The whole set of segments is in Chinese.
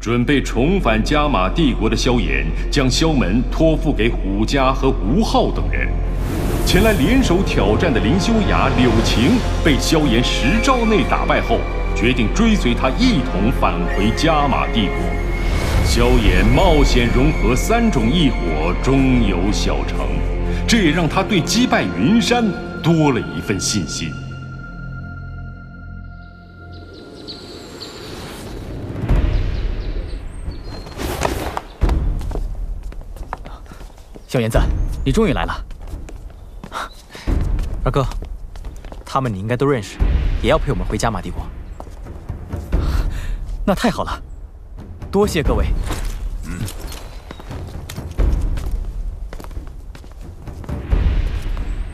准备重返加玛帝国的萧炎，将萧门托付给虎家和吴昊等人。前来联手挑战的林修雅、柳晴被萧炎十招内打败后，决定追随他一同返回加玛帝国。萧炎冒险融合三种异火，终有小成，这也让他对击败云山多了一份信心。小炎子，你终于来了。二哥，他们你应该都认识，也要陪我们回加玛帝国。那太好了，多谢各位。嗯。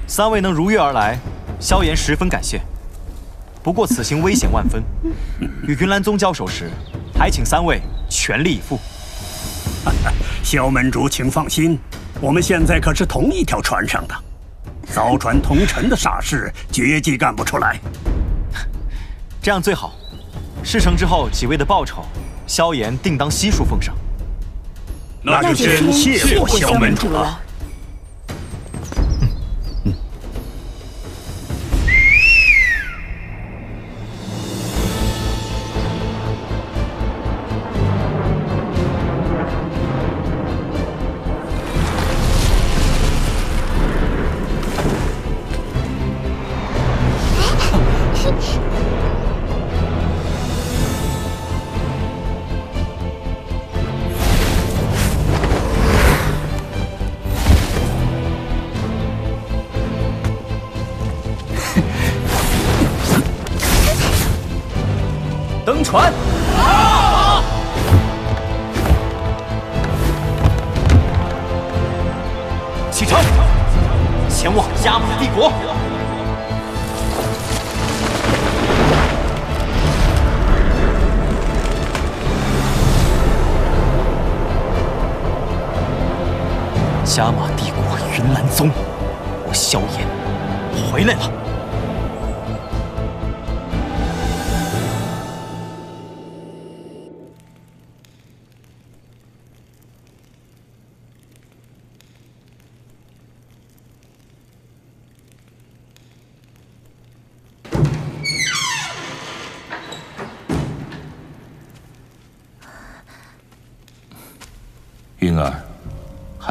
三位能如约而来，萧炎十分感谢。不过此行危险万分，与云岚宗交手时，还请三位全力以赴。萧门主，请放心。我们现在可是同一条船上的，造船同沉的傻事绝技干不出来。这样最好，事成之后几位的报酬，萧炎定当悉数奉上。那就先谢过萧门主了。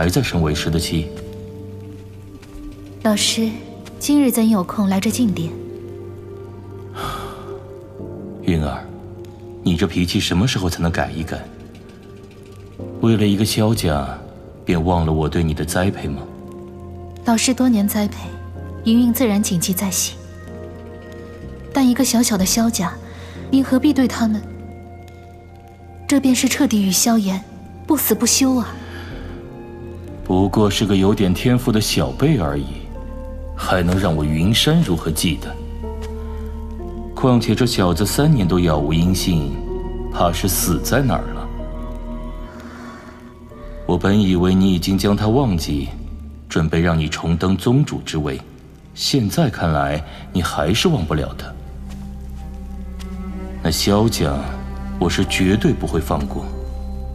还在生为师的气？老师，今日怎有空来这静殿？云儿，你这脾气什么时候才能改一改？为了一个萧家，便忘了我对你的栽培吗？老师多年栽培，云云自然谨记在心。但一个小小的萧家，您何必对他们？这便是彻底与萧炎。不死不休啊！不过是个有点天赋的小辈而已，还能让我云山如何记得？况且这小子三年都杳无音信，怕是死在哪儿了。我本以为你已经将他忘记，准备让你重登宗主之位，现在看来你还是忘不了他。那萧家，我是绝对不会放过。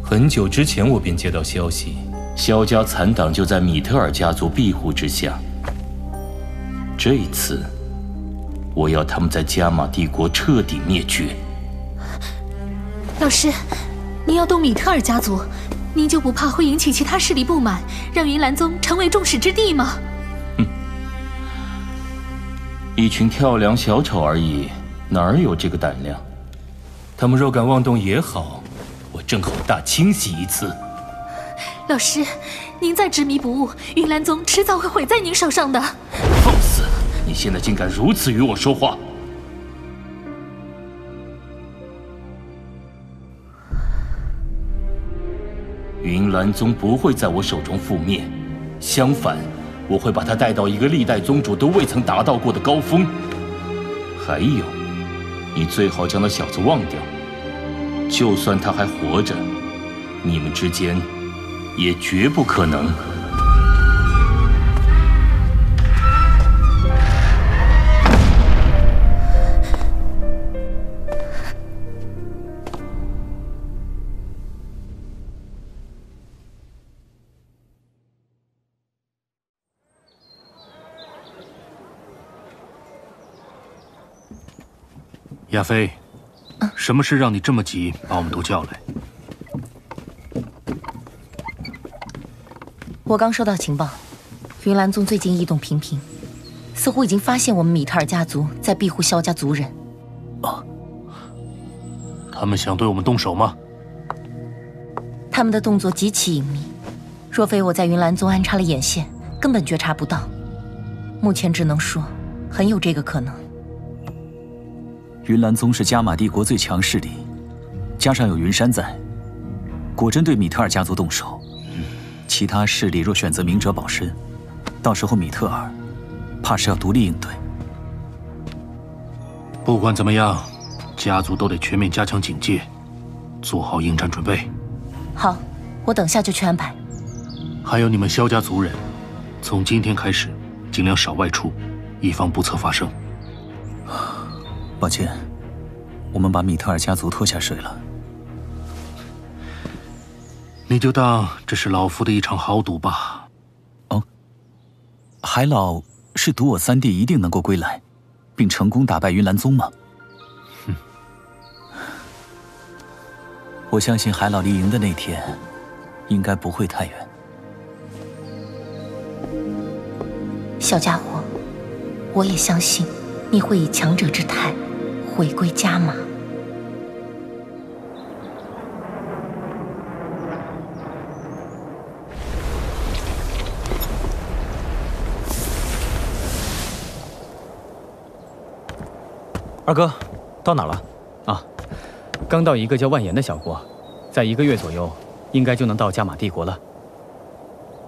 很久之前，我便接到消息，萧家残党就在米特尔家族庇护之下。这一次，我要他们在加玛帝国彻底灭绝。老师，您要动米特尔家族，您就不怕会引起其他势力不满，让云岚宗成为众矢之的吗？哼，一群跳梁小丑而已，哪儿有这个胆量？他们若敢妄动也好。我正好大清洗一次。老师，您再执迷不悟，云岚宗迟早会毁在您手上的。放肆！你现在竟敢如此与我说话！云岚宗不会在我手中覆灭，相反，我会把他带到一个历代宗主都未曾达到过的高峰。还有，你最好将那小子忘掉。就算他还活着，你们之间也绝不可能。亚飞什么事让你这么急把我们都叫来？我刚收到情报，云岚宗最近异动频频，似乎已经发现我们米特尔家族在庇护萧家族人。啊，他们想对我们动手吗？他们的动作极其隐秘，若非我在云岚宗安插了眼线，根本觉察不到。目前只能说，很有这个可能。云岚宗是加玛帝国最强势力，加上有云山在，果真对米特尔家族动手，其他势力若选择明哲保身，到时候米特尔怕是要独立应对。不管怎么样，家族都得全面加强警戒，做好应战准备。好，我等下就去安排。还有你们萧家族人，从今天开始，尽量少外出，以防不测发生。抱歉，我们把米特尔家族拖下水了。你就当这是老夫的一场豪赌吧。哦，海老是赌我三弟一定能够归来，并成功打败云岚宗吗？哼，我相信海老离营的那天，应该不会太远。小家伙，我也相信你会以强者之态。回归家马。二哥，到哪了？啊，刚到一个叫万岩的小国，在一个月左右，应该就能到加玛帝国了。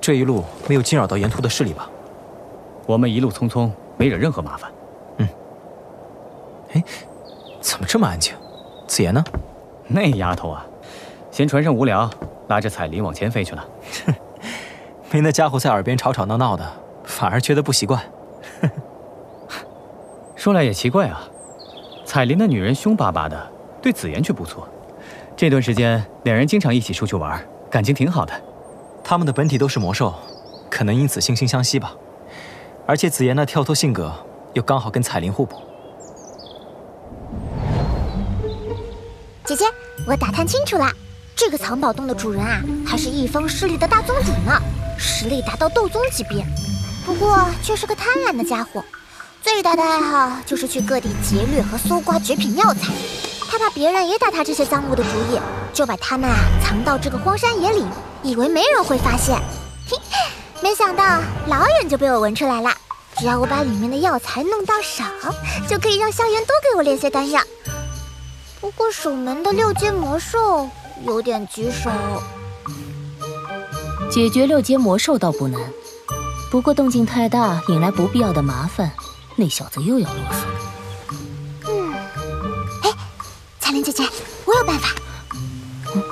这一路没有惊扰到沿途的势力吧？我们一路匆匆，没惹任何麻烦。嗯。哎。怎么这么安静？子妍呢？那丫头啊，嫌船上无聊，拉着彩铃往前飞去了。没那家伙在耳边吵吵闹闹的，反而觉得不习惯。说来也奇怪啊，彩铃的女人凶巴巴的，对紫妍却不错。这段时间两人经常一起出去玩，感情挺好的。他们的本体都是魔兽，可能因此惺惺相惜吧。而且紫妍那跳脱性格又刚好跟彩铃互补。姐姐，我打探清楚了，这个藏宝洞的主人啊，还是一方势力的大宗主呢，实力达到斗宗级别。不过却是个贪婪的家伙，最大的爱好就是去各地劫掠和搜刮绝品药材。他怕别人也打他这些赃物的主意，就把他们啊藏到这个荒山野岭，以为没人会发现。嘿，没想到老远就被我闻出来了。只要我把里面的药材弄到手，就可以让萧炎多给我炼些丹药。不过守门的六阶魔兽有点棘手，解决六阶魔兽倒不难，不过动静太大，引来不必要的麻烦，那小子又要啰嗦。嗯，哎，彩铃姐姐，我有办法。嗯，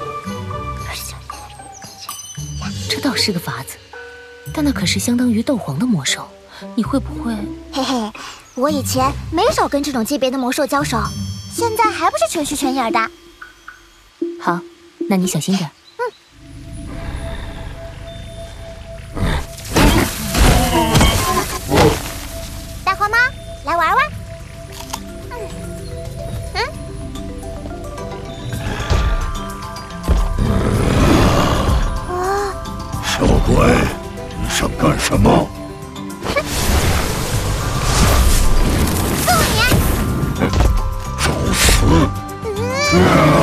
这倒是个法子，但那可是相当于斗皇的魔兽，你会不会？嘿嘿，我以前没少跟这种级别的魔兽交手。现在还不是全虚全眼的。好，那你小心点。来玩玩。嗯。啊！小鬼，你想干什么？大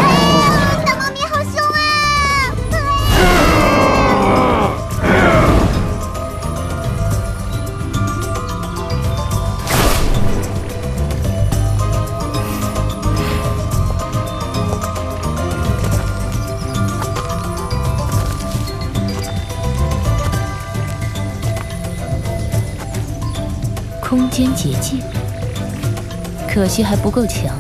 间结界，可惜还不够强。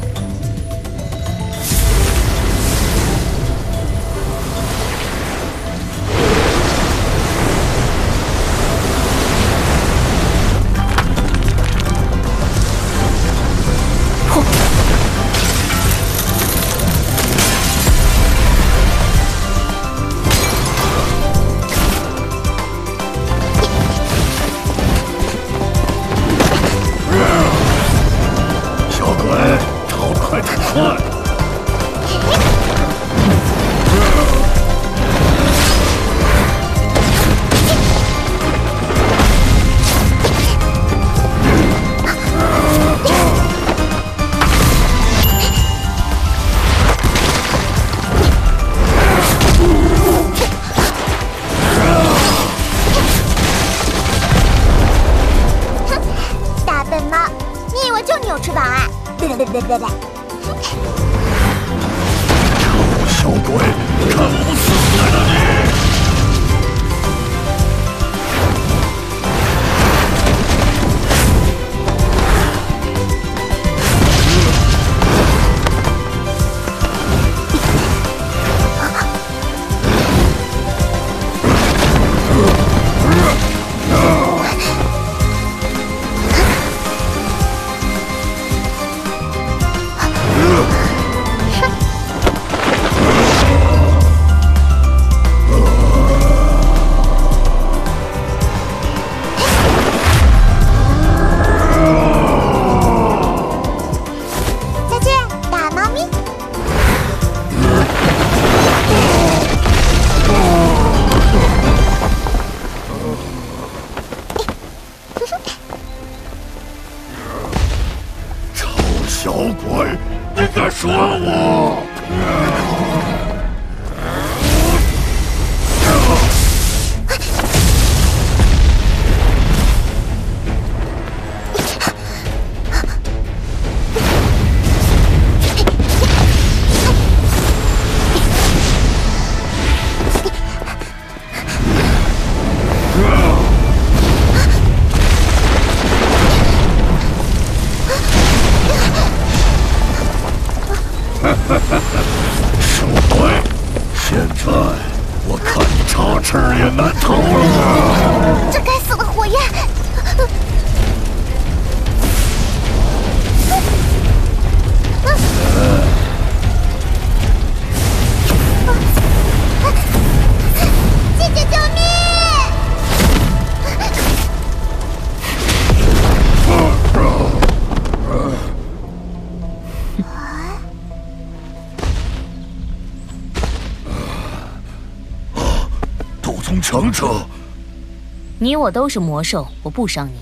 你我都是魔兽，我不伤你。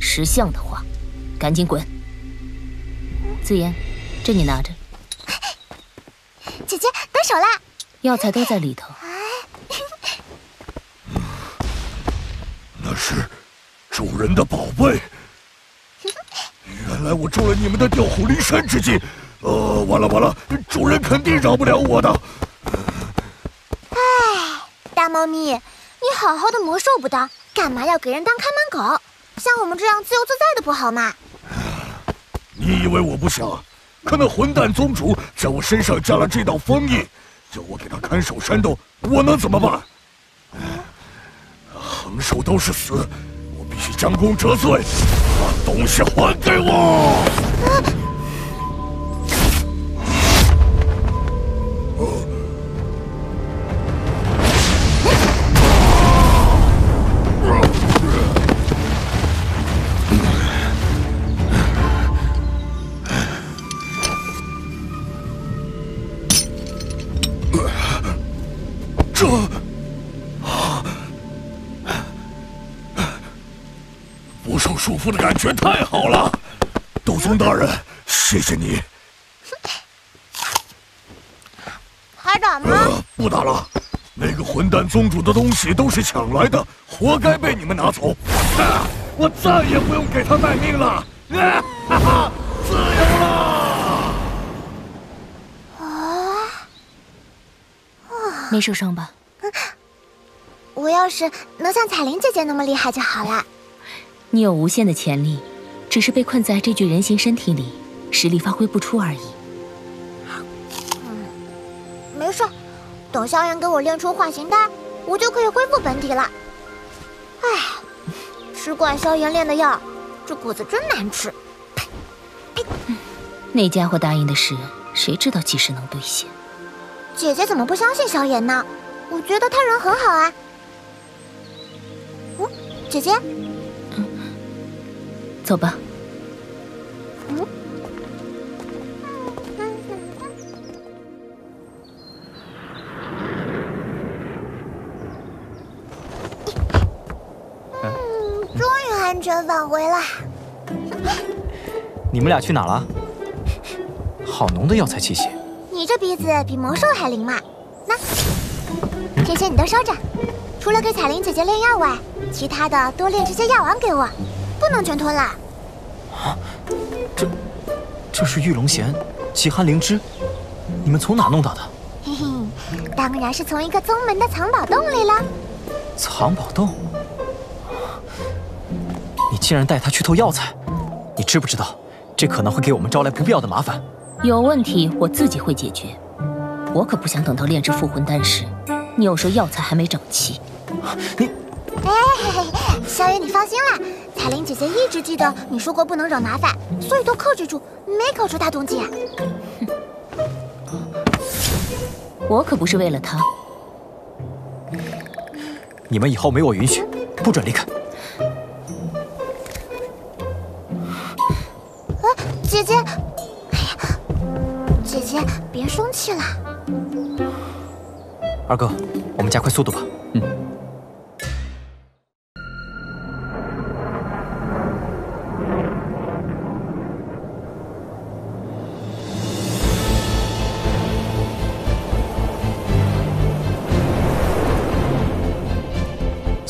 识相的话，赶紧滚。紫妍，这你拿着，姐姐得手啦！药材都在里头。那是主人的宝贝。原来我中了你们的调虎离山之计。呃，完了完了，主人肯定饶不了我的。哎，大猫咪，你好好的魔兽不当，干嘛要给人当看门狗？像我们这样自由自在的不好吗？你以为我不想？可那混蛋宗主在我身上加了这道封印，叫我给他看守山洞，我能怎么办？横竖都是死，我必须将功折罪，把东西还给我！束缚的感觉太好了，斗宗大人，谢谢你。还打吗？呃，不打了，那个混蛋宗主的东西都是抢来的，活该被你们拿走。啊，我再也不用给他卖命了，啊哈哈，自由了！啊没受伤吧？我要是能像彩铃姐姐那么厉害就好了。你有无限的潜力，只是被困在这具人形身体里，实力发挥不出而已。没事，等萧炎给我练出化形丹，我就可以恢复本体了。唉，吃惯萧炎炼的药，这果子真难吃。那家伙答应的事，谁知道几时能兑现？姐姐怎么不相信萧炎呢？我觉得他人很好啊。嗯，姐姐，走吧。嗯。嗯，终于安全返回了。你们俩去哪了？好浓的药材气息。你这鼻子比魔兽还灵嘛？那，这些你都收着。除了给彩铃姐姐炼药外，其他的多炼这些药丸给我，不能全吞了。啊，这，这是玉龙涎、极寒灵芝，你们从哪弄到的？嘿嘿，当然是从一个宗门的藏宝洞里了。藏宝洞？你竟然带他去偷药材，你知不知道，这可能会给我们招来不必要的麻烦？有问题我自己会解决，我可不想等到炼制复魂丹时，你又说药材还没整齐。你，哎，嘿嘿，萧炎，你放心啦，彩铃姐姐一直记得你说过不能惹麻烦，所以都克制住，没搞出大动静。我可不是为了他。你们以后没我允许，不准离开。啊，姐姐。哎呀姐姐，别生气啦。二哥，我们加快速度吧。嗯。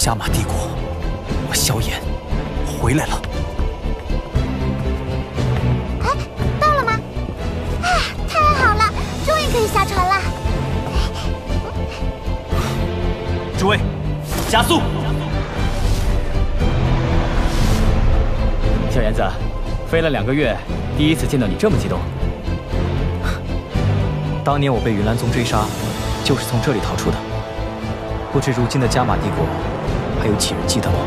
加玛帝国，我萧炎回来了。哎，到了吗？啊，太好了，终于可以下船了，诸位，加速！小燕子，飞了两个月，第一次见到你这么激动。当年我被云岚宗追杀，就是从这里逃出的。不知如今的加玛帝国，还有几人记得我？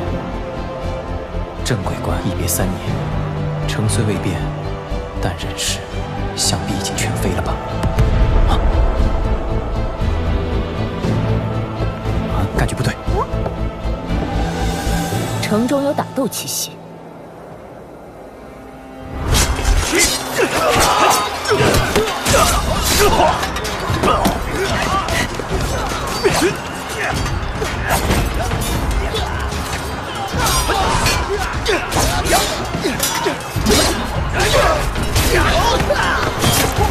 镇鬼关一别三年，城虽未变，但人事想必已经全非了吧？啊，感觉不对。城中有打斗气息。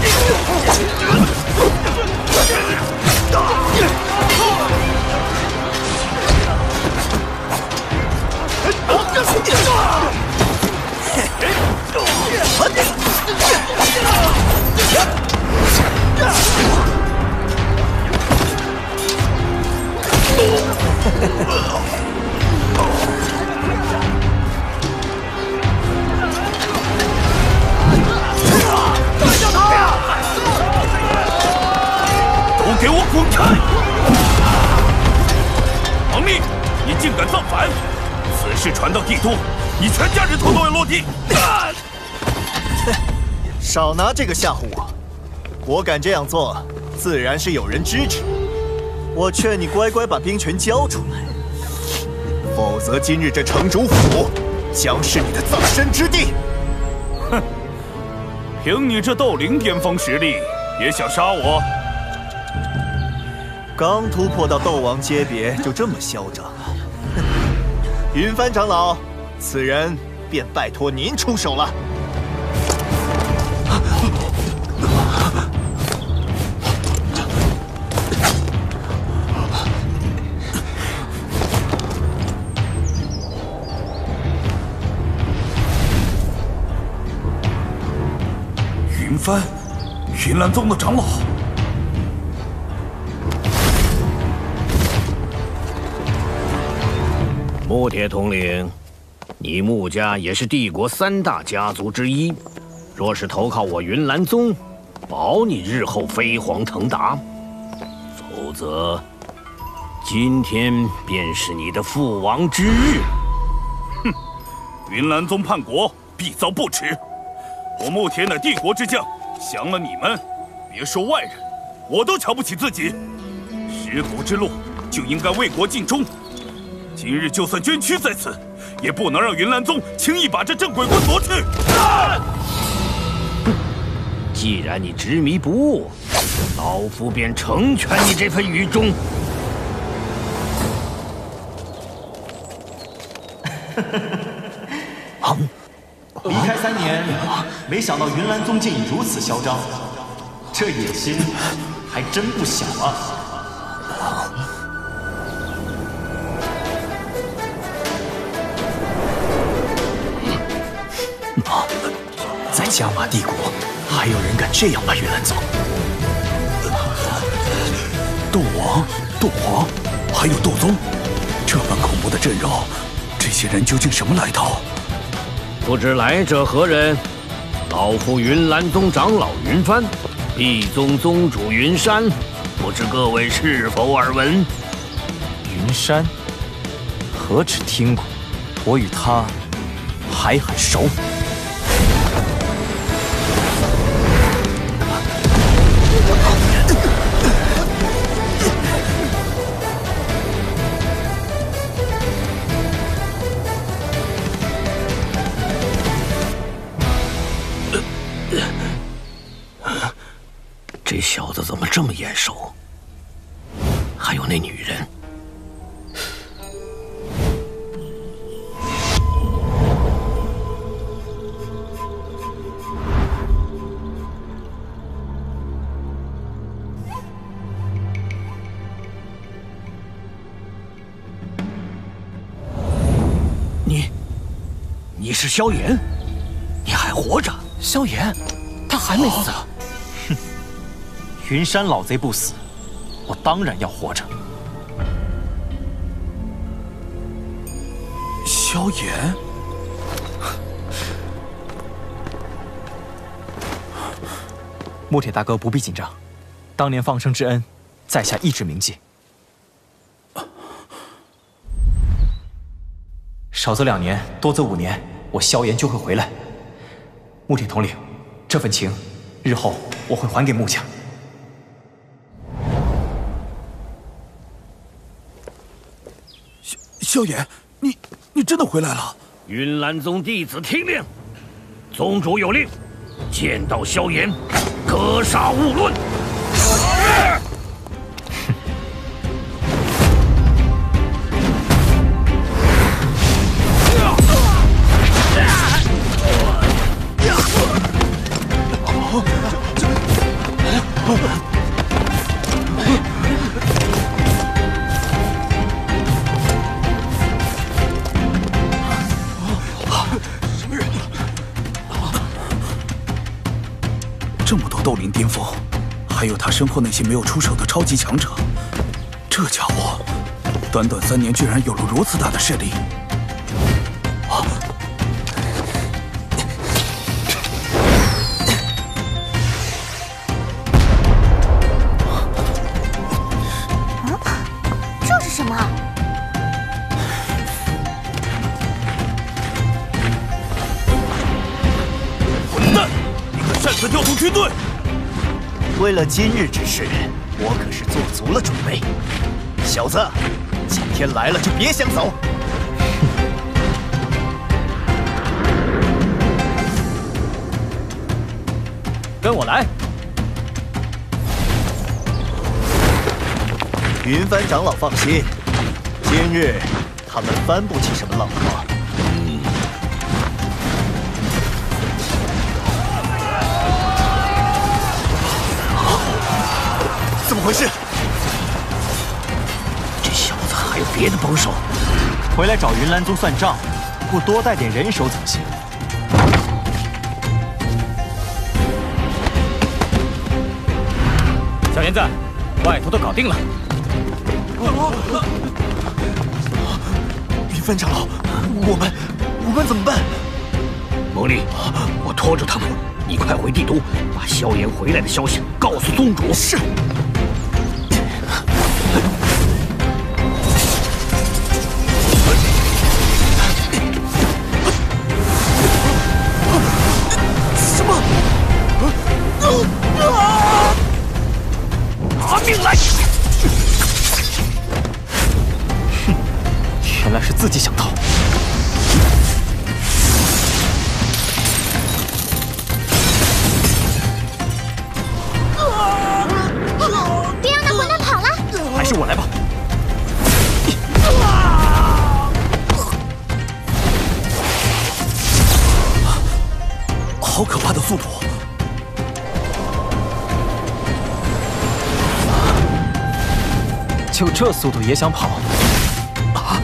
都 给我滚开！王密，你竟敢造反！此事传到帝都，你全家人头都要落地！少拿这个吓唬我！我敢这样做，自然是有人支持。我劝你乖乖把兵权交出来，否则今日这城主府将是你的葬身之地。哼！凭你这斗灵巅峰实力，也想杀我？刚突破到斗王阶别，就这么嚣张？云帆长老，此人便拜托您出手了。云帆，云岚宗的长老。穆铁统领，你穆家也是帝国三大家族之一，若是投靠我云岚宗，保你日后飞黄腾达；否则，今天便是你的覆亡之日。哼！云岚宗叛国，必遭不耻。我穆铁乃帝国之将，降了你们，别说外人，我都瞧不起自己。十国之路，就应该为国尽忠。今日就算捐躯在此，也不能让云岚宗轻易把这镇鬼棍夺去。既然你执迷不悟，老夫便成全你这份愚忠。离开三年，没想到云岚宗竟已如此嚣张，这野心还真不小啊！加玛帝国，还有人敢这样把云岚宗？斗王、斗皇，还有斗宗，这般恐怖的阵容，这些人究竟什么来头？不知来者何人？老夫云岚宗长老云帆，碧宗宗主云山，不知各位是否耳闻？云山，何止听过，我与他还很熟。萧炎，你还活着？萧炎，他还没死。哼，云山老贼不死，我当然要活着。萧炎，穆铁大哥不必紧张，当年放生之恩，在下一直铭记。少则两年，多则五年，我萧炎就会回来。穆铁统领，这份情，日后我会还给穆家。萧萧炎，你你真的回来了？云岚宗弟子听令，宗主有令，见到萧炎，格杀勿论。什斗灵巅峰，还有他身后那些没有出手的超级强者，这家伙短短三年居然有了如此大的势力。啊！这是什么？混蛋！你敢擅自调动军队？为了今日之事，我可是做足了准备。小子，今天来了就别想走。跟我来。云帆长老放心，今日他们翻不起什么浪么回事？这小子还有别的帮手？回来找云岚宗算账，不多带点人手怎么行？小炎子，外头都搞定了。云帆长老，我们我们怎么办？魔力，我拖住他们，你快回帝都，把萧炎回来的消息告诉宗主。是。速度也想跑？啊！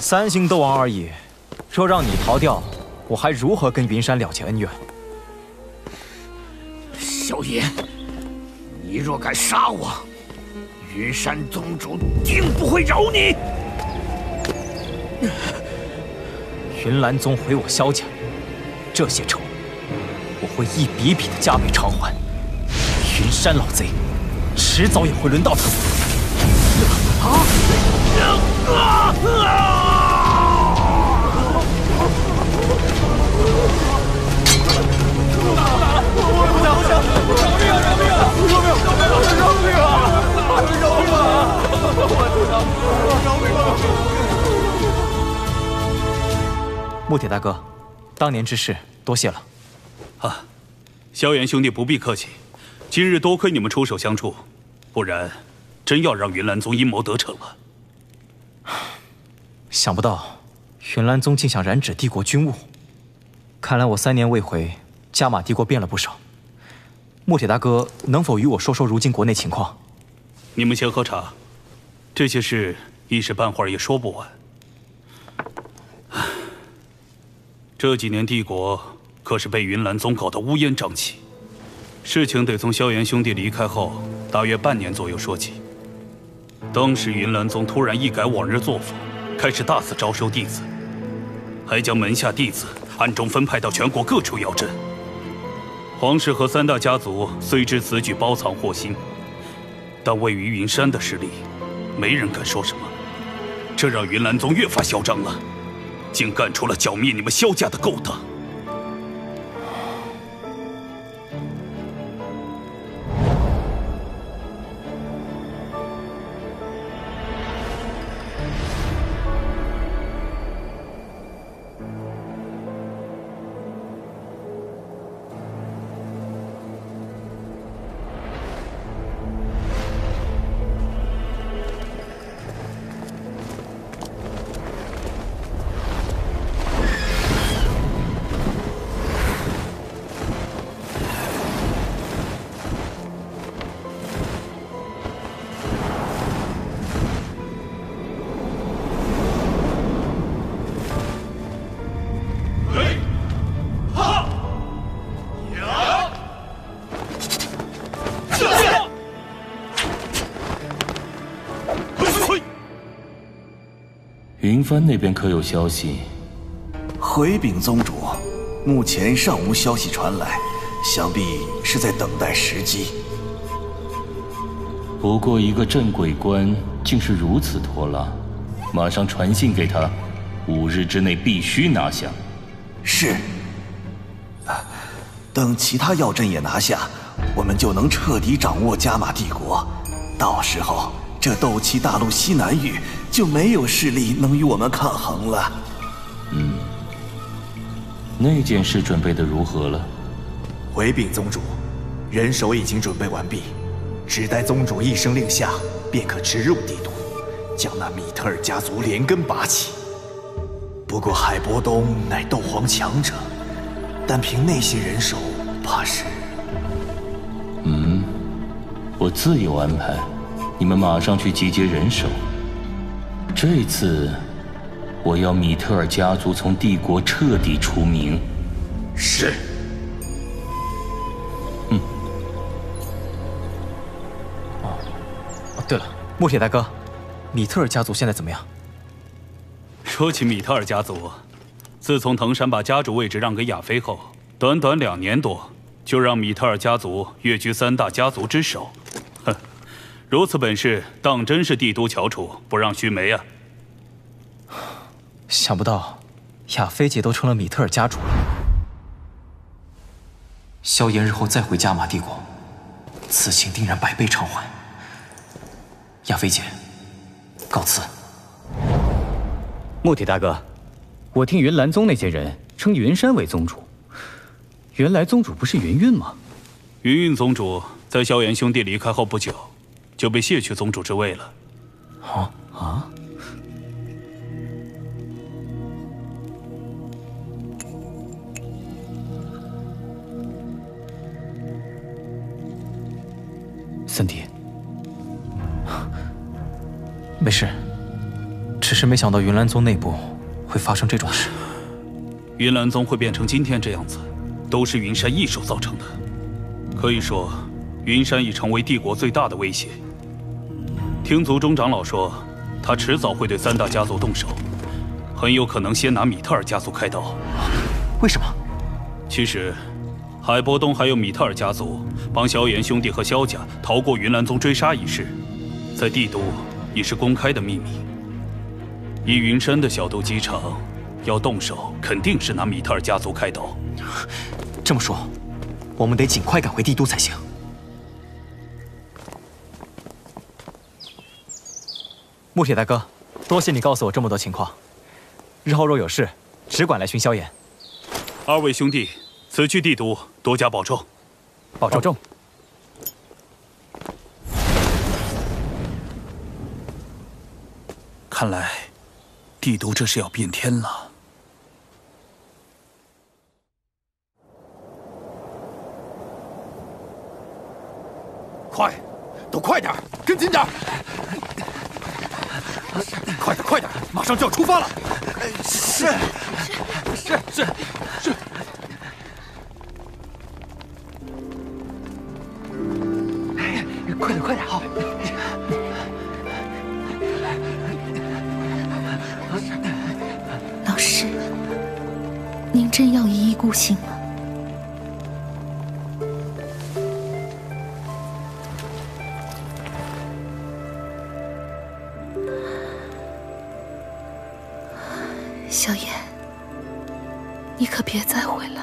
三星斗王而已，若让你逃掉，我还如何跟云山了结恩怨？山宗主定不会饶你！云岚宗毁我萧家，这些仇，我会一笔笔的加倍偿还。云山老贼，迟早也会轮到他。穆铁大哥，当年之事多谢了。啊，萧炎兄弟不必客气，今日多亏你们出手相助，不然真要让云岚宗阴谋得逞了。想不到云岚宗竟想染指帝国军务，看来我三年未回，加玛帝国变了不少。穆铁大哥能否与我说说如今国内情况？你们先喝茶，这些事一时半会儿也说不完。这几年帝国可是被云岚宗搞得乌烟瘴气，事情得从萧炎兄弟离开后大约半年左右说起。当时云岚宗突然一改往日作风，开始大肆招收弟子，还将门下弟子暗中分派到全国各处要阵。皇室和三大家族虽知此举包藏祸心，但位于云山的势力，没人敢说什么。这让云岚宗越发嚣张了，竟干出了剿灭你们萧家的勾当。云帆那边可有消息？回禀宗主，目前尚无消息传来，想必是在等待时机。不过一个镇鬼官竟是如此拖拉，马上传信给他，五日之内必须拿下。是。等其他要镇也拿下，我们就能彻底掌握加玛帝国。到时候，这斗气大陆西南域就没有势力能与我们抗衡了。嗯，那件事准备的如何了？回禀宗主，人手已经准备完毕，只待宗主一声令下，便可直入帝都，将那米特尔家族连根拔起。不过海波东乃斗皇强者。单凭那些人手，怕是……嗯，我自有安排。你们马上去集结人手。这次，我要米特尔家族从帝国彻底除名。是。嗯。哦，哦，对了，木铁大哥，米特尔家族现在怎么样？说起米特尔家族。自从藤山把家主位置让给亚飞后，短短两年多，就让米特尔家族跃居三大家族之首。哼，如此本事，当真是帝都翘楚，不让须眉啊！想不到，亚菲姐都成了米特尔家主了。萧炎日后再回加玛帝国，此情定然百倍偿还。亚菲姐，告辞。木铁大哥。我听云岚宗那些人称云山为宗主，原来宗主不是云韵吗？云韵宗主在萧炎兄弟离开后不久，就被卸去宗主之位了。啊啊！三弟，没事，只是没想到云岚宗内部。会发生这种事，云岚宗会变成今天这样子，都是云山一手造成的。可以说，云山已成为帝国最大的威胁。听族中长老说，他迟早会对三大家族动手，很有可能先拿米特尔家族开刀。为什么？其实，海波东还有米特尔家族帮萧炎兄弟和萧家逃过云岚宗追杀一事，在帝都已是公开的秘密。以云山的小斗机场，要动手肯定是拿米特尔家族开刀。这么说，我们得尽快赶回帝都才行。木铁大哥，多谢你告诉我这么多情况。日后若有事，只管来寻萧炎。二位兄弟，此去帝都，多加保重。保重。看来。帝都这是要变天了！快，都快点，跟紧点！快点，快点，马上就要出发了！是，是，是，是。快点快点！好。老师，您真要一意孤行吗？萧炎，你可别再回来。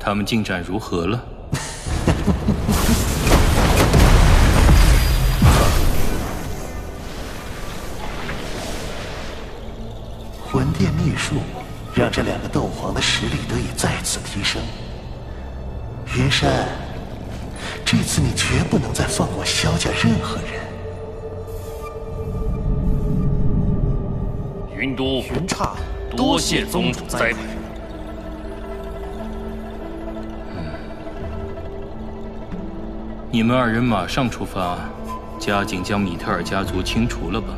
他们进展如何了？多谢宗主栽培。你们二人马上出发，加紧将米特尔家族清除了吧。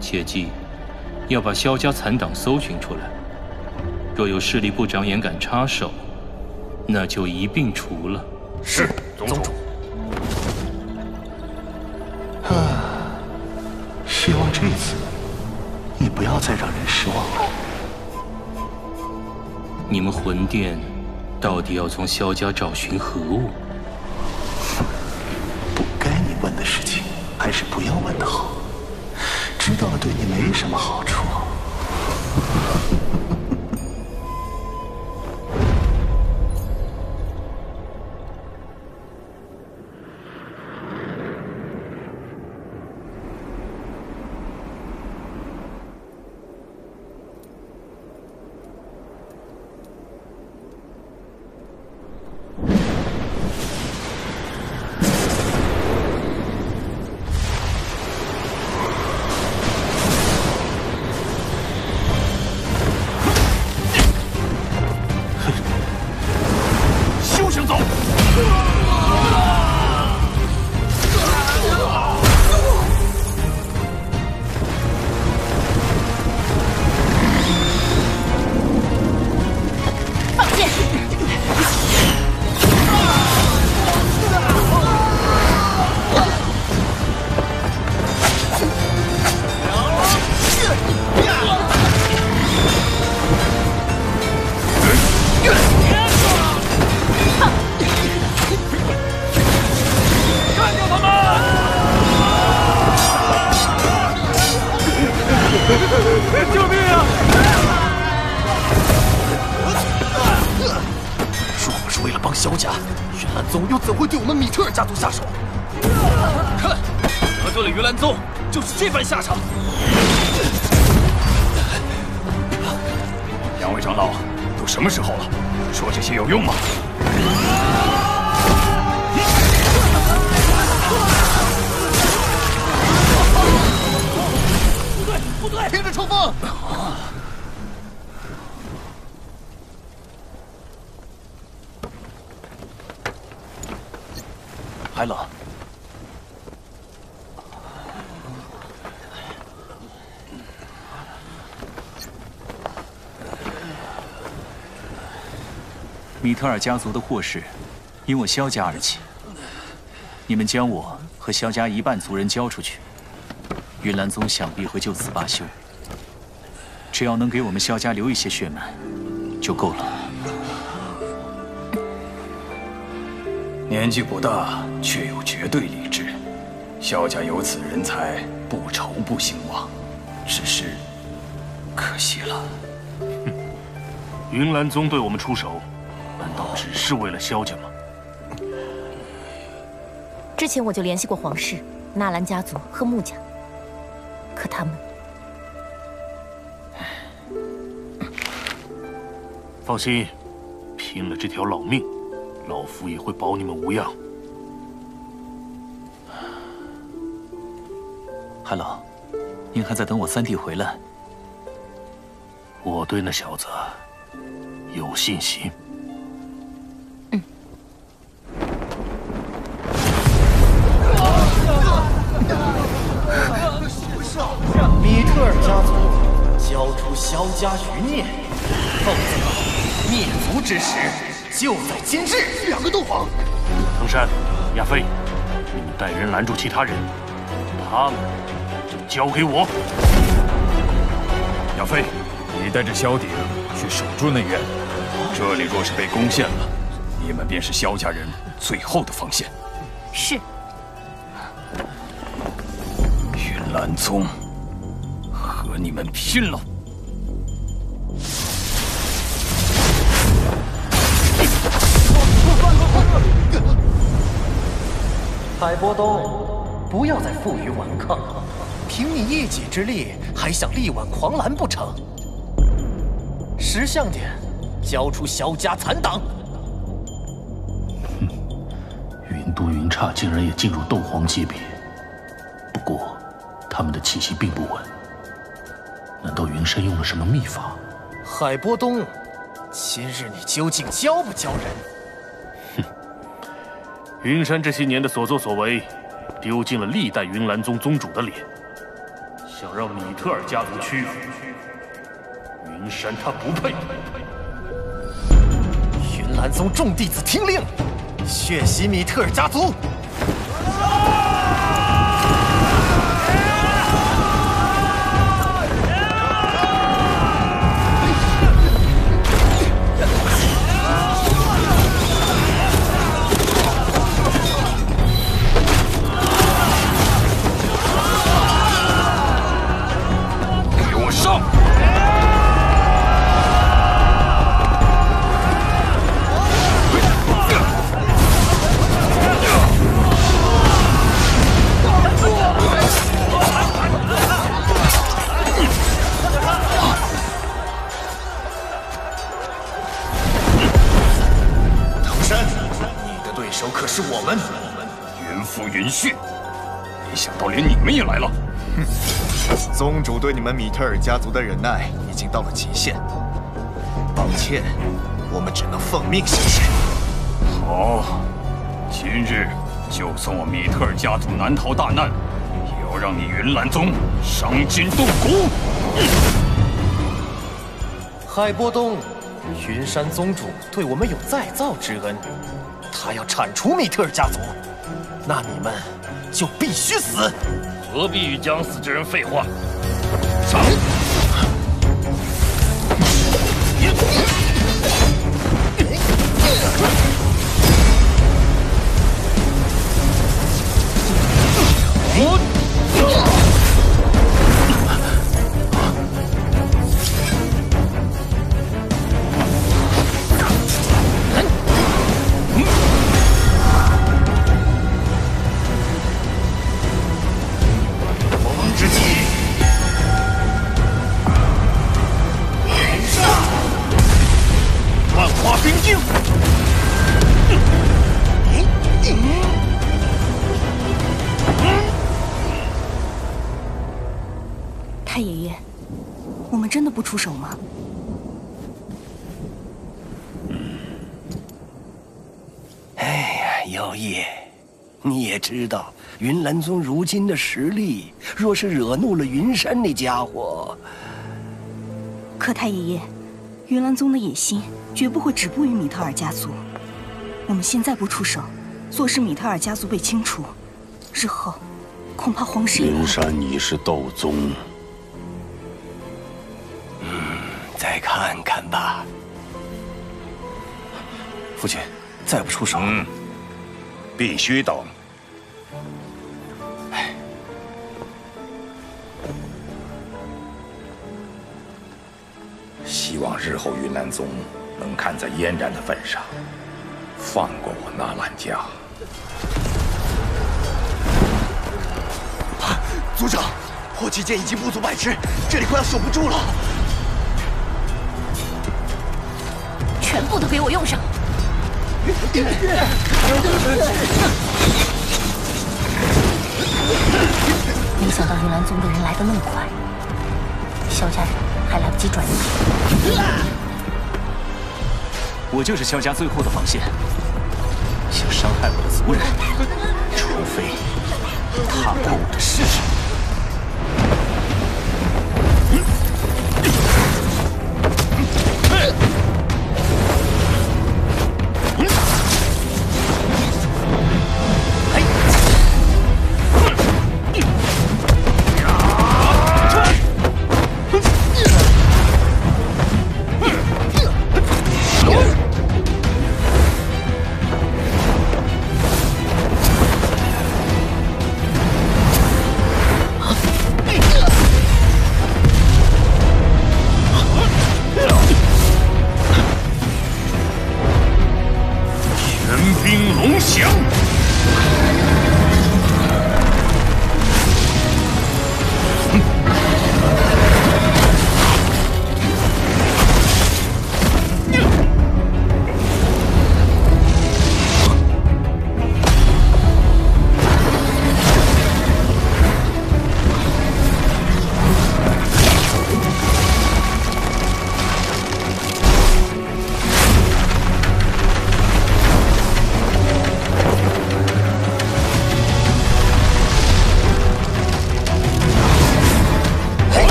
切记，要把萧家残党搜寻出来。若有势力不长眼敢插手，那就一并除了。是，宗主。啊，希望这次你不要再让人失望了。你们魂殿到底要从萧家找寻何物？不该你问的事情还是不要问的好，知道了对你没什么好处。特尔家族的祸事，因我萧家而起。你们将我和萧家一半族人交出去，云岚宗想必会就此罢休。只要能给我们萧家留一些血脉，就够了。年纪不大，却有绝对理智。萧家有此人才，不愁不兴旺。只是可惜了。云岚宗对我们出手，是为了萧家吗？之前我就联系过皇室、纳兰家族和穆家，可他们…… 放心，拼了这条老命。老夫也会保你们无恙。海老，您还在等我三弟回来？我对那小子有信心。家余孽，否则灭族之时就在今日。两个斗皇，藤山、亚飞，你们带人拦住其他人，他们就交给我。亚飞，你带着萧鼎去守住内院，这里若是被攻陷了，你们便是萧家人最后的防线。是。云岚宗。和你们拼了！海波东，不要再负隅顽抗，凭你一己之力，还想力挽狂澜不成？识相点，交出萧家残党！哼，云都云刹竟然也进入斗皇级别，不过他们的气息并不稳。难道云深用了什么秘法？海波东，今日你究竟教不教人？云山这些年的所作所为，丢尽了历代云岚宗宗主的脸。想让米特尔家族屈服，云山他不配。云岚宗众弟子听令，血洗米特尔家族！云血，没想到连你们也来了。哼，宗主对你们米特尔家族的忍耐已经到了极限，抱歉，我们只能奉命行事。好，今日就算我米特尔家族难逃大难，也要让你云岚宗伤筋动骨。海波东，云山宗主对我们有再造之恩，他要铲除米特尔家族。那你们就必须死！何必与将死之人废话？云岚宗如今的实力，若是惹怒了云山那家伙，可太爷爷，云岚宗的野心绝不会止步于米特尔家族。我们现在不出手，坐视米特尔家族被清除，日后恐怕皇室云山你是斗宗。嗯再看看吧，父亲，再不出手，嗯，必须等。希望日后云岚宗能看在嫣然的份上，放过我纳兰家。族长，火器剑已经不足百支，这里快要守不住了。全部都给我用上！没想到云岚宗的人来的那么快，萧家人。还来不及转移。我就是萧家最后的防线，想伤害我的族人，除非踏过我的试试。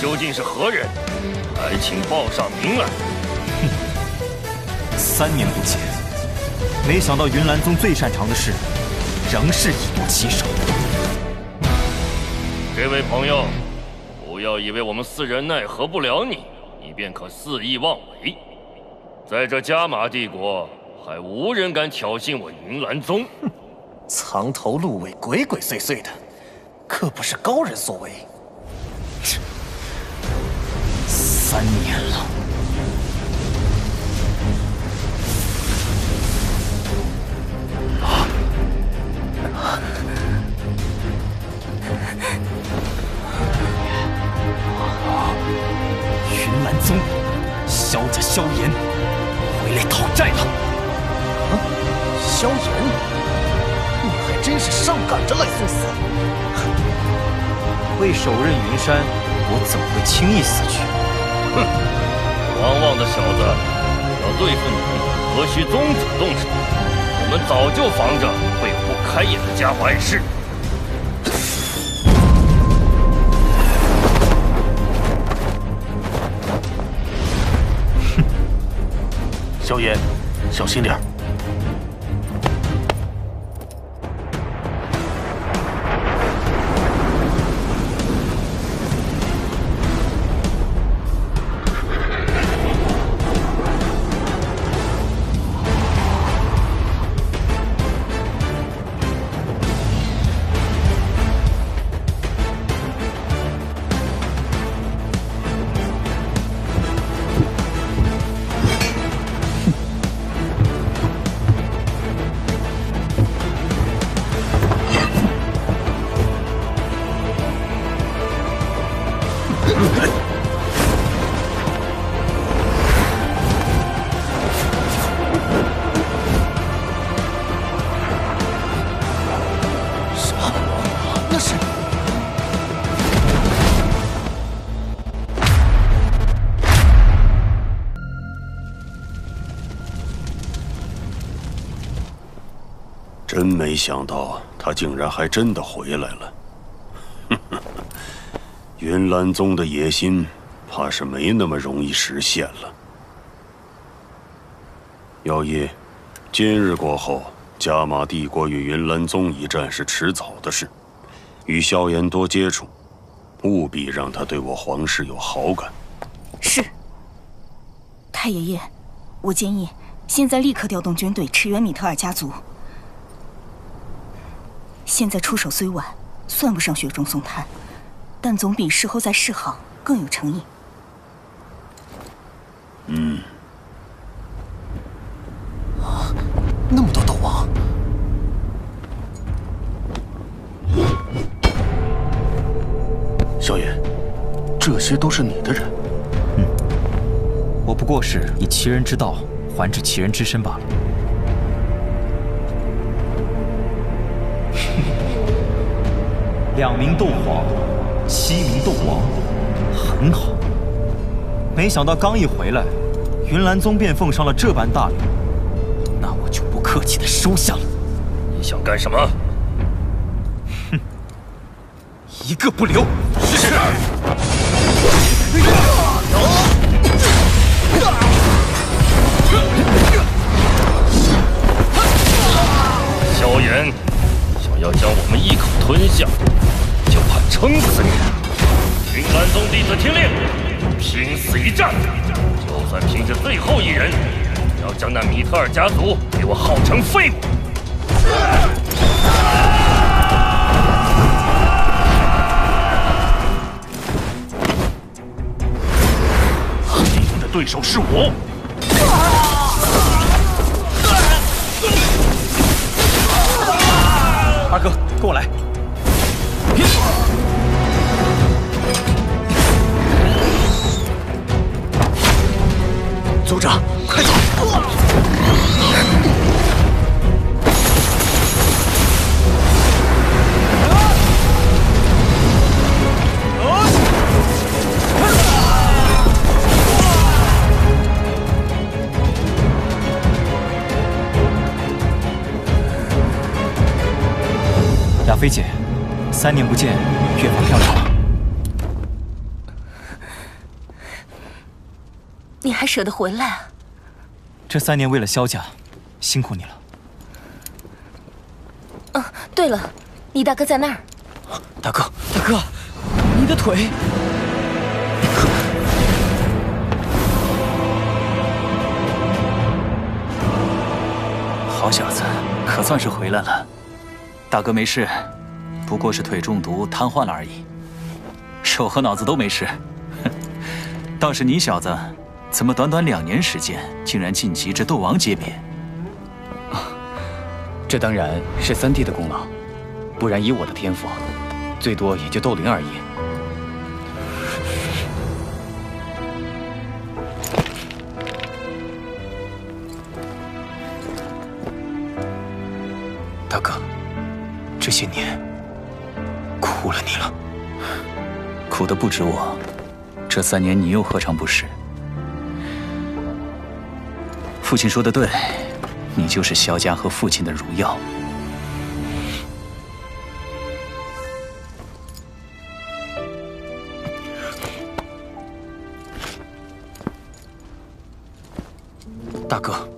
究竟是何人？还请报上名来。哼三年不见，没想到云岚宗最擅长的事，仍是以多欺少。这位朋友，不要以为我们四人奈何不了你，你便可肆意妄为。在这加玛帝国，还无人敢挑衅我云岚宗。藏头露尾、鬼鬼祟祟的，可不是高人所为。三年了，云岚宗萧家萧炎回来讨债了。啊，萧炎，你还真是上赶着来送死！为手刃云山，我怎么会轻易死去？哼，狂妄的小子，要对付你，何须宗主动手？我们早就防着被不开眼的家伙碍事。哼，萧炎，小心点儿。想到，他竟然还真的回来了。云岚宗的野心，怕是没那么容易实现了。妖夜，今日过后，加玛帝国与云岚宗一战是迟早的事。与萧炎多接触，务必让他对我皇室有好感。是，太爷爷，我建议现在立刻调动军队驰援米特尔家族。现在出手虽晚，算不上雪中送炭，但总比事后再示好更有诚意。嗯，那么多斗王，萧炎，这些都是你的人。嗯我不过是以其人之道还治其人之身罢了。两名斗皇，七名斗王，很好。没想到刚一回来，云岚宗便奉上了这般大礼，那我就不客气的收下了。你想干什么？哼，一个不留。是。萧炎，想要将我们一口吞下，撑死你！云岚宗弟子听令，拼死一战！就算拼着最后一人，也要将那米特尔家族给我耗成废物！你们的对手是我。阿哥，跟我来。族长，快走！亚菲姐，三年不见，越发漂亮了。你还舍得回来啊？这三年为了萧家，辛苦你了。嗯，对了，你大哥在那儿。大哥，大哥，你的腿。好小子，可算是回来了。大哥没事，不过是腿中毒瘫痪了而已，手和脑子都没事。哼，倒是你小子，怎么短短两年时间，竟然晋级至斗王级别？啊这当然是三弟的功劳，不然以我的天赋，最多也就斗灵而已。大哥，这些年苦了你了。苦的不止我，这三年你又何尝不是？父亲说的对，你就是萧家和父亲的荣耀。大哥，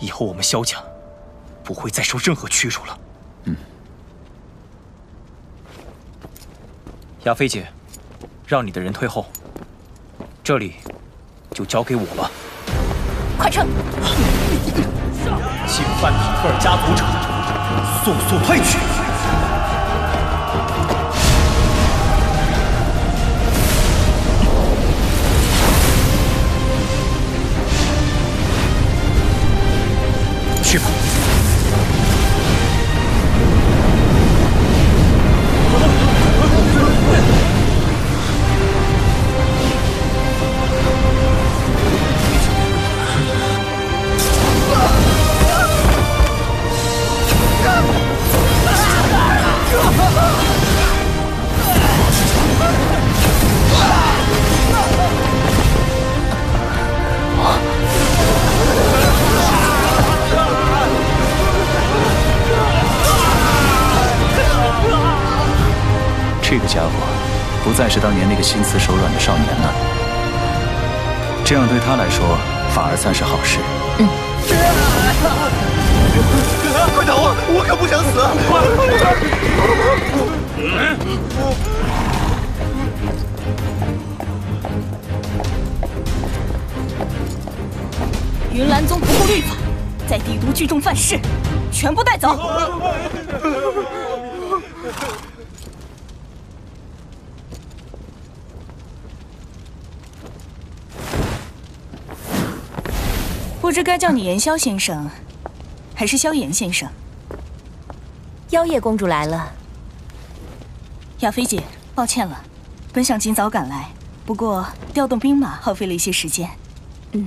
以后我们萧家不会再受任何屈辱了。嗯。亚菲姐，让你的人退后，这里就交给我吧。快撤！侵犯米特尔家族者，速速退去！去吧。是当年那个心慈手软的少年了，这样对他来说反而算是好事。嗯。快逃啊！我可不想死！云岚宗不顾律法，在帝都聚众犯事，全部带走。不知该叫你炎萧先生，还是萧炎先生？妖夜公主来了。亚菲姐，抱歉了，本想尽早赶来，不过调动兵马耗费了一些时间。嗯。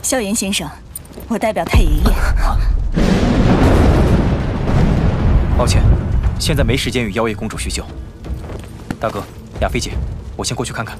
萧炎先生，我代表太爷爷。抱歉，现在没时间与妖夜公主叙旧。大哥，亚菲姐，我先过去看看。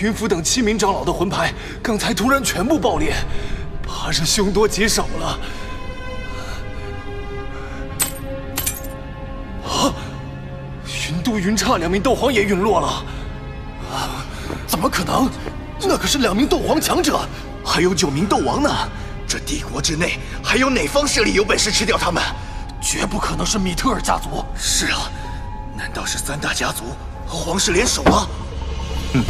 云府等七名长老的魂牌刚才突然全部爆裂，怕是凶多吉少了。啊！云都、云刹两名斗皇也陨落了。啊！怎么可能？那可是两名斗皇强者，还有九名斗王呢。这帝国之内还有哪方势力有本事吃掉他们？绝不可能是米特尔家族。是啊，难道是三大家族和皇室联手吗？哼，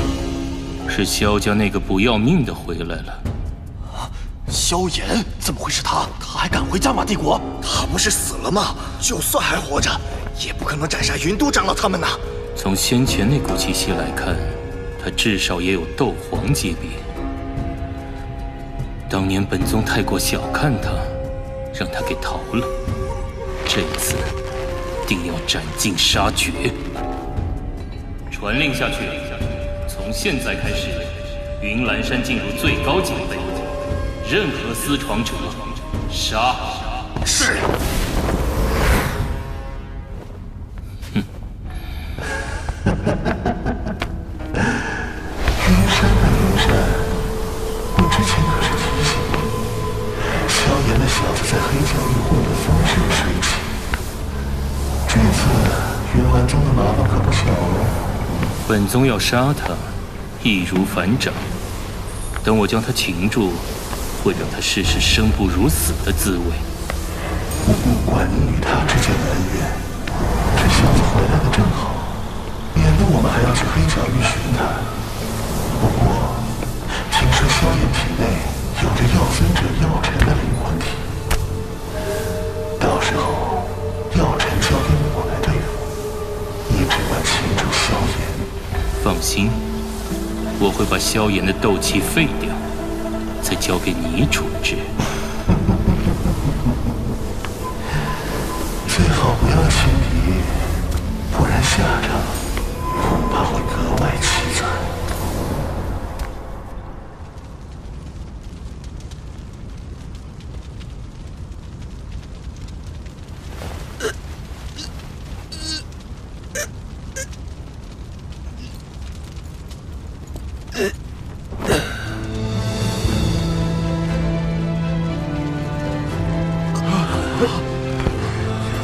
是萧家那个不要命的回来了。萧炎怎么会是他？他还敢回加玛帝国？他不是死了吗？就算还活着，也不可能斩杀云都长老他们呐。从先前那股气息来看，他至少也有斗皇级别。当年本宗太过小看他，让他给逃了。这一次定要斩尽杀绝。传令下去，从现在开始，云岚山进入最高警备，任何私闯者杀。是。云山的云山，我之前可是提醒你，萧炎那小子在黑角域混得风生水起，这次云岚宗的麻烦可不小哦。本宗要杀他，易如反掌。等我将他擒住，会让他试试生不如死的滋味。我不管你与他之间的恩怨，这小子回来的正好，免得我们还要去黑角域寻他。不过，听说萧炎体内有着药尊者药尘的灵魂体，到时候药尘交给我来对付，你只管擒住萧炎。放心，我会把萧炎的斗气废掉，再交给你处置。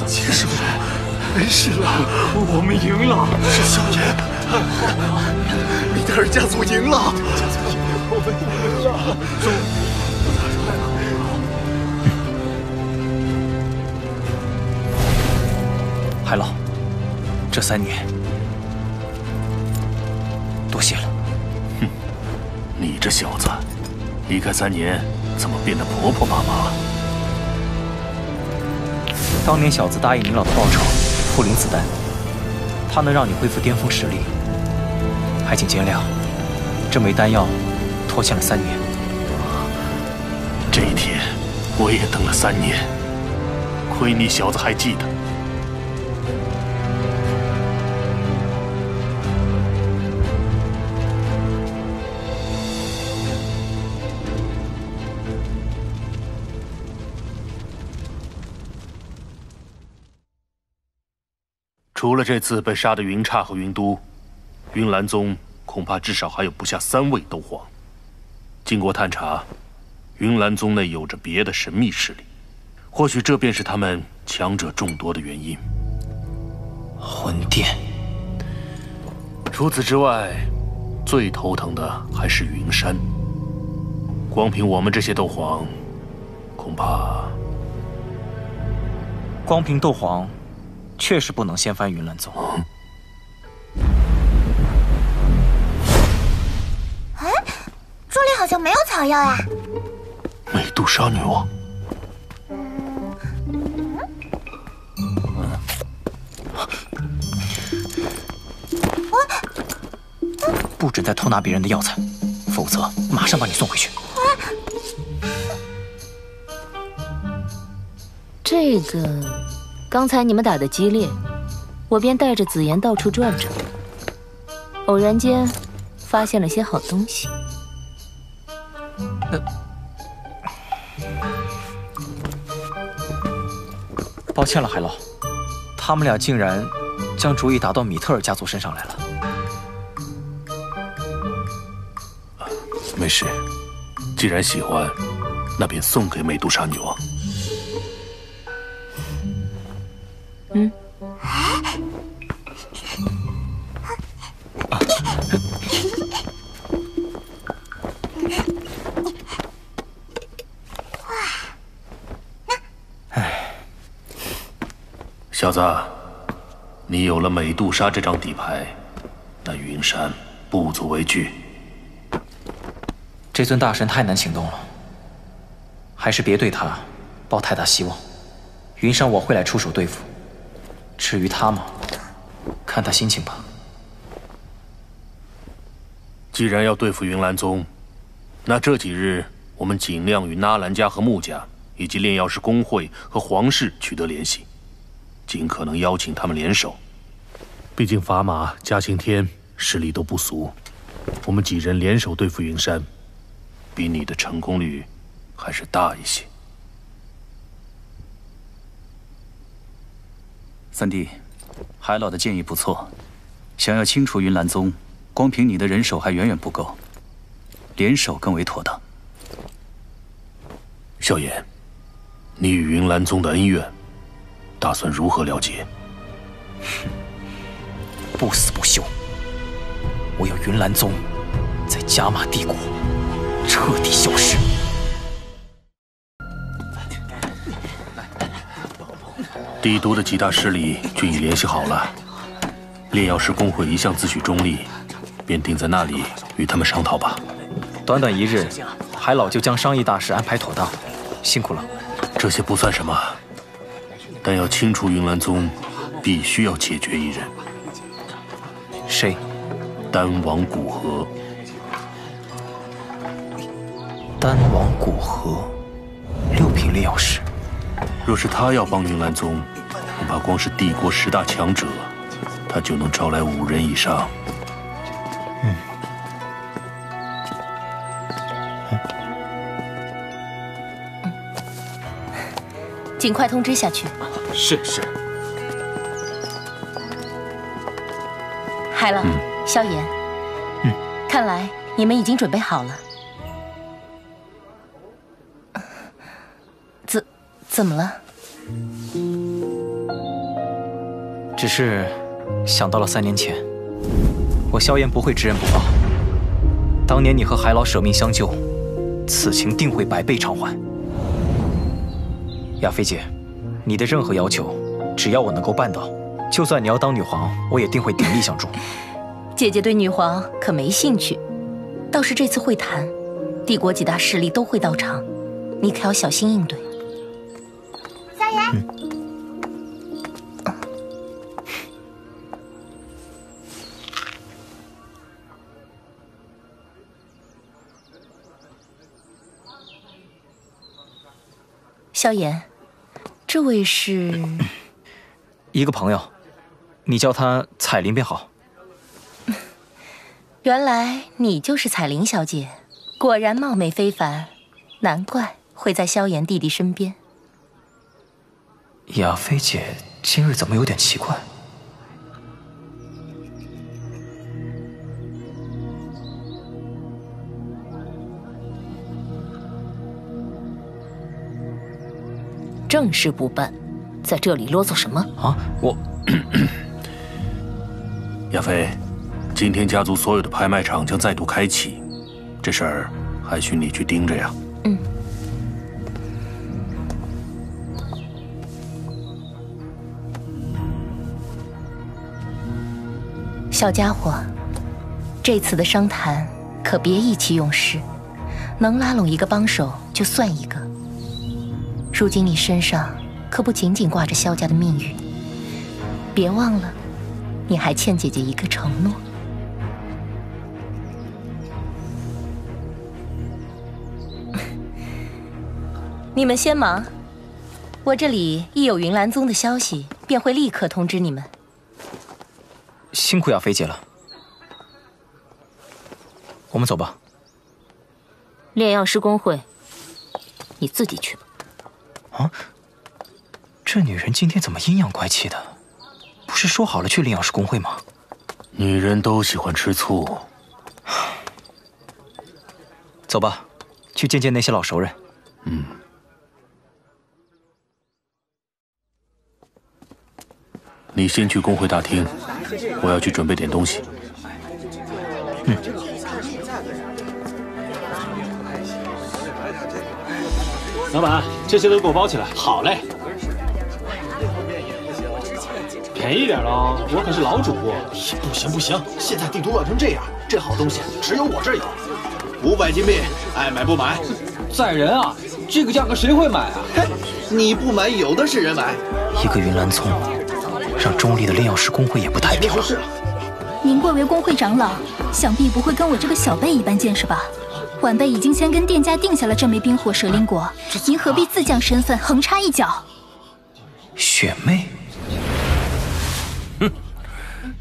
秦师傅，没事了，我们赢了。是萧炎，太好了，米特尔家族赢了，我们赢了。宗，海老，这三年多谢了。哼，你这小子，离开三年，怎么变得婆婆妈妈了？当年小子答应您老的报酬，护灵子弹，它能让你恢复巅峰实力。还请见谅，这枚丹药拖欠了三年。这一天，我也等了三年，亏你小子还记得。除了这次被杀的云刹和云都，云岚宗恐怕至少还有不下三位斗皇。经过探查，云岚宗内有着别的神秘势力，或许这便是他们强者众多的原因。魂殿。除此之外，最头疼的还是云山。光凭我们这些斗皇，恐怕……光凭斗皇，确实不能掀翻云岚宗。哎，这里好像没有草药呀。美杜莎女王。不准再偷拿别人的药材，否则马上把你送回去。这个，刚才你们打的激烈，我便带着紫妍到处转转，偶然间发现了些好东西。抱歉了，海老，他们俩竟然将主意打到米特尔家族身上来了。没事，既然喜欢，那便送给美杜莎女王。嗯。唉，小子，你有了美杜莎这张底牌，那云山不足为惧。这尊大神太难请动了，还是别对他抱太大希望。云山我会来出手对付，至于他嘛，看他心情吧。既然要对付云岚宗，那这几日我们尽量与纳兰家和穆家，以及炼药师工会和皇室取得联系，尽可能邀请他们联手。毕竟法马、嘉庆天实力都不俗，我们几人联手对付云山。比你的成功率还是大一些。三弟，海老的建议不错，想要清除云岚宗，光凭你的人手还远远不够，联手更为妥当。萧炎，你与云岚宗的恩怨，打算如何了结？不死不休！我要云岚宗在加玛帝国。彻底消失。帝都的几大势力均已联系好了，炼药师工会一向自诩中立，便定在那里与他们商讨吧。短短一日，海老就将商议大事安排妥当，辛苦了。这些不算什么，但要清除云岚宗，必须要解决一人。谁？丹王古河。丹王古河，六品炼药师。若是他要帮云岚宗，恐怕光是帝国十大强者，他就能招来五人以上。嗯。尽快通知下去。是是。海了，萧炎。嗯。看来你们已经准备好了。怎怎么了？只是想到了三年前，我萧炎不会知恩不报。当年你和海老舍命相救，此情定会百倍偿还。亚菲姐，你的任何要求，只要我能够办到，就算你要当女皇，我也定会鼎力相助。姐姐对女皇可没兴趣，倒是这次会谈，帝国几大势力都会到场，你可要小心应对。萧炎，这位是一个朋友，你叫她彩铃便好。原来你就是彩铃小姐，果然貌美非凡，难怪会在萧炎弟弟身边。雅菲姐今日怎么有点奇怪？正事不办，在这里啰嗦什么？啊，我，亚飞，今天家族所有的拍卖场将再度开启，这事儿还需你去盯着呀。嗯。小家伙，这次的商谈可别意气用事，能拉拢一个帮手就算一个。如今你身上可不仅仅挂着萧家的命运，别忘了，你还欠姐姐一个承诺。你们先忙，我这里一有云岚宗的消息，便会立刻通知你们。辛苦雅菲姐了，我们走吧。炼药师公会，你自己去吧。啊！这女人今天怎么阴阳怪气的？不是说好了去炼药师工会吗？女人都喜欢吃醋。走吧，去见见那些老熟人。嗯。你先去工会大厅，我要去准备点东西。嗯。老板，这些都给我包起来。好嘞。便宜点喽，我可是老主顾。不行不行，现在地图乱成这样，这好东西只有我这儿有。五百金币，爱买不买？宰人啊！这个价格谁会买啊？嘿，你不买，有的是人买。一个云岚宗。让中立的炼药师工会也不太平了。您贵为工会长老，想必不会跟我这个小辈一般见识吧？晚辈已经先跟店家定下了这枚冰火蛇灵果，您何必自降身份，横插一脚？雪妹，哼，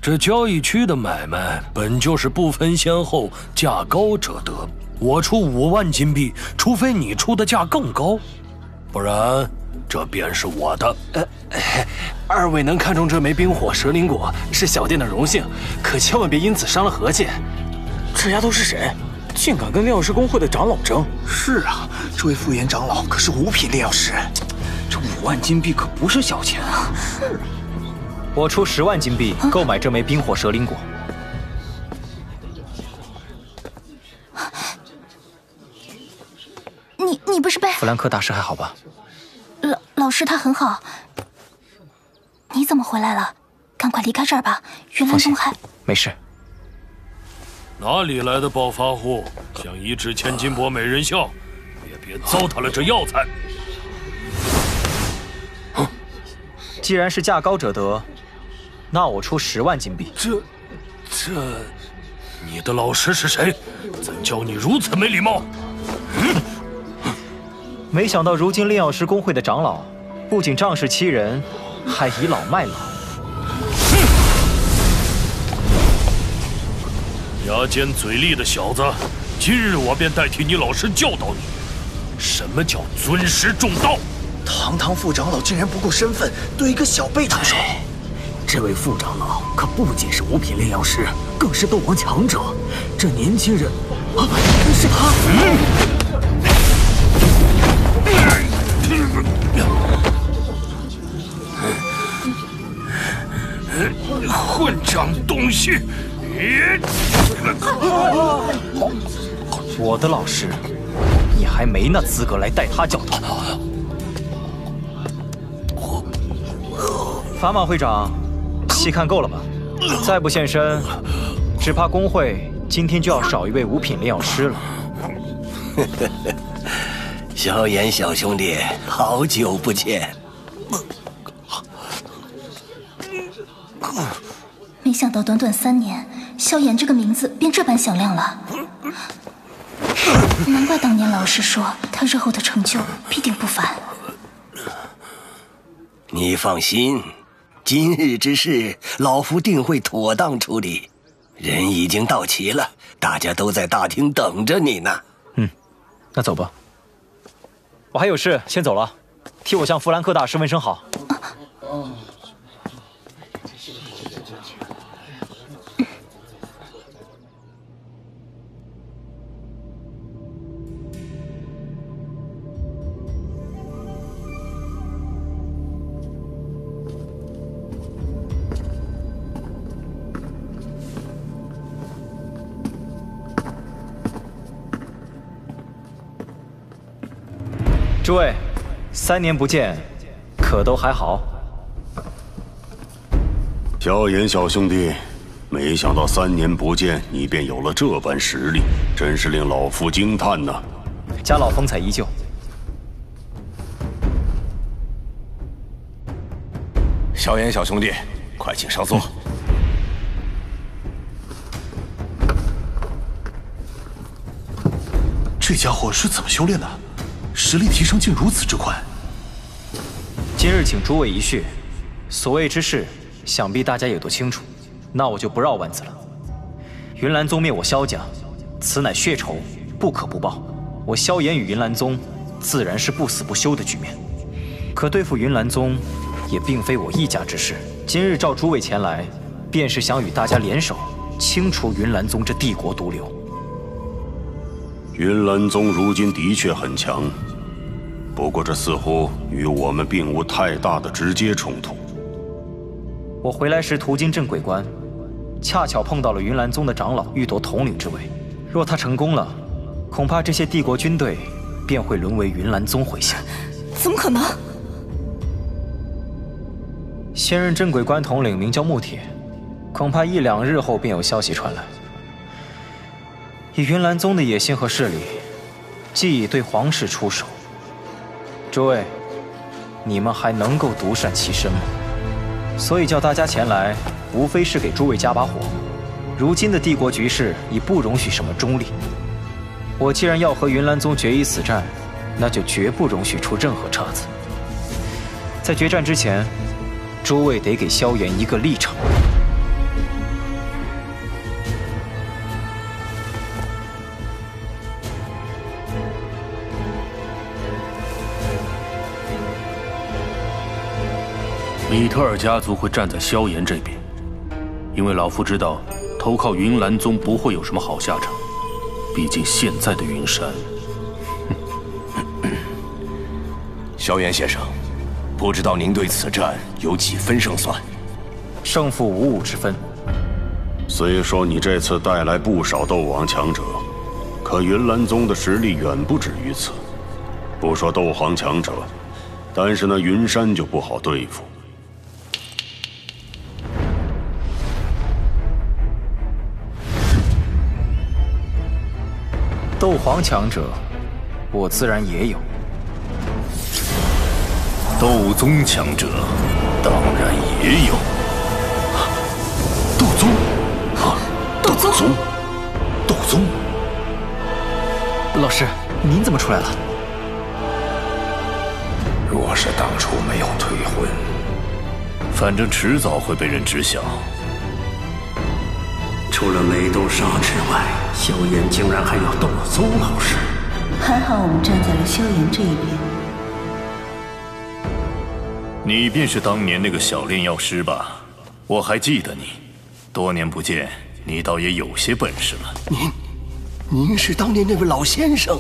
这交易区的买卖本就是不分先后，价高者得。我出五万金币，除非你出的价更高，不然。这便是我的。呃，二位能看中这枚冰火蛇灵果是小店的荣幸，可千万别因此伤了和气。这丫头是谁？竟敢跟炼药师公会的长老争？是啊，这位副元长老可是五品炼药师，这五万金币可不是小钱啊！是啊，我出十万金币购买这枚冰火蛇灵果。你你不是被弗兰克大师还好吧？老老师他很好，你怎么回来了？赶快离开这儿吧，云岚宗还没事。哪里来的暴发户，想移植千金博美人笑？也别糟蹋了这药材。既然是价高者得，那我出十万金币。这，这，你的老师是谁？怎教你如此没礼貌？嗯没想到，如今炼药师公会的长老，不仅仗势欺人，还倚老卖老。牙尖嘴利的小子，今日我便代替你老师教导你，什么叫尊师重道。堂堂副长老竟然不顾身份，对一个小辈出手。这位副长老可不仅是五品炼药师，更是斗王强者。这年轻人，啊，是他。混账东西！我的老师，你还没那资格来代他教导。法马会长，戏看够了吧？再不现身，只怕工会今天就要少一位五品炼药师了。萧炎小兄弟，好久不见。没想到短短三年，萧炎这个名字便这般响亮了。难怪当年老师说他日后的成就必定不凡。你放心，今日之事，老夫定会妥当处理。人已经到齐了，大家都在大厅等着你呢。嗯，那走吧。我还有事，先走了。替我向弗兰克大师问声好。诸位，三年不见，可都还好？萧炎小兄弟，没想到三年不见，你便有了这般实力，真是令老夫惊叹呐！家老风采依旧。萧炎小兄弟，快请上座。这家伙是怎么修炼的？实力提升竟如此之快。今日请诸位一叙，所谓之事，想必大家也都清楚。那我就不绕弯子了。云岚宗灭我萧家，此乃血仇，不可不报。我萧炎与云岚宗，自然是不死不休的局面。可对付云岚宗，也并非我一家之事。今日召诸位前来，便是想与大家联手，清除云岚宗这帝国毒瘤。云岚宗如今的确很强，不过这似乎与我们并无太大的直接冲突。我回来时途经镇鬼关，恰巧碰到了云岚宗的长老欲夺统领之位。若他成功了，恐怕这些帝国军队便会沦为云岚宗麾下。怎么可能？现任镇鬼关统领名叫穆铁，恐怕一两日后便有消息传来。以云岚宗的野心和势力，既已对皇室出手，诸位，你们还能够独善其身吗？所以叫大家前来，无非是给诸位加把火。如今的帝国局势已不容许什么中立，我既然要和云岚宗决一死战，那就绝不容许出任何岔子。在决战之前，诸位得给萧炎一个立场。米特尔家族会站在萧炎这边，因为老夫知道，投靠云岚宗不会有什么好下场。毕竟现在的云山，萧炎先生，不知道您对此战有几分胜算？胜负五五之分。虽说你这次带来不少斗王强者，可云岚宗的实力远不止于此。不说斗皇强者，但是那云山就不好对付。斗皇强者，我自然也有；斗宗强者，当然也有。斗宗，啊，斗宗，斗宗。老师，您怎么出来了？若是当初没有退婚，反正迟早会被人知晓。除了美斗煞之外，萧炎竟然还有斗宗老师。还好我们站在了萧炎这一边。你便是当年那个小炼药师吧？我还记得你，多年不见，你倒也有些本事了。您，您是当年那位老先生？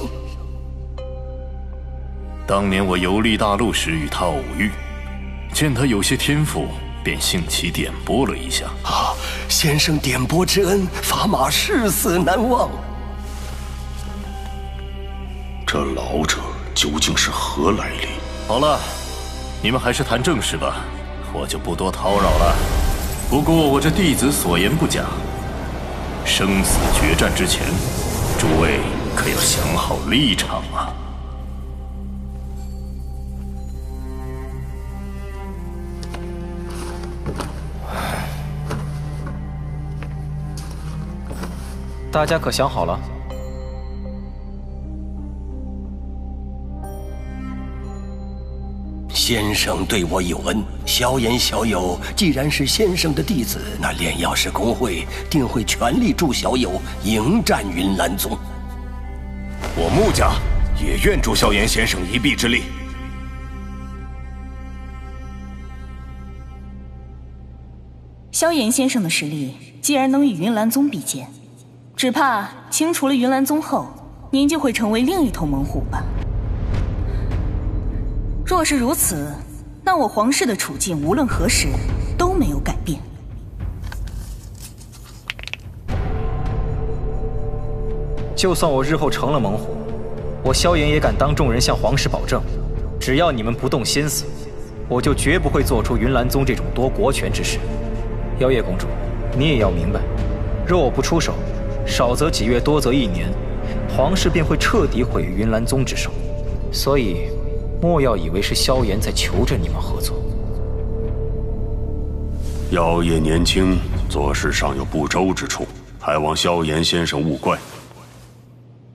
当年我游历大陆时与他偶遇，见他有些天赋。便兴起点拨了一下。啊，先生点拨之恩，法马誓死难忘。这老者究竟是何来历？好了，你们还是谈正事吧，我就不多叨扰了。不过我这弟子所言不假，生死决战之前，诸位可要想好立场啊。大家可想好了？先生对我有恩，萧炎小友既然是先生的弟子，那炼药师公会定会全力助小友迎战云岚宗。我穆家也愿助萧炎先生一臂之力。萧炎先生的实力，既然能与云岚宗比肩。只怕清除了云岚宗后，您就会成为另一头猛虎吧。若是如此，那我皇室的处境无论何时都没有改变。就算我日后成了猛虎，我萧炎也敢当众人向皇室保证，只要你们不动心思，我就绝不会做出云岚宗这种夺国权之事。妖夜公主，你也要明白，若我不出手，少则几月，多则一年，皇室便会彻底毁于云岚宗之手。所以，莫要以为是萧炎在求着你们合作。妖夜年轻，做事尚有不周之处，还望萧炎先生勿怪。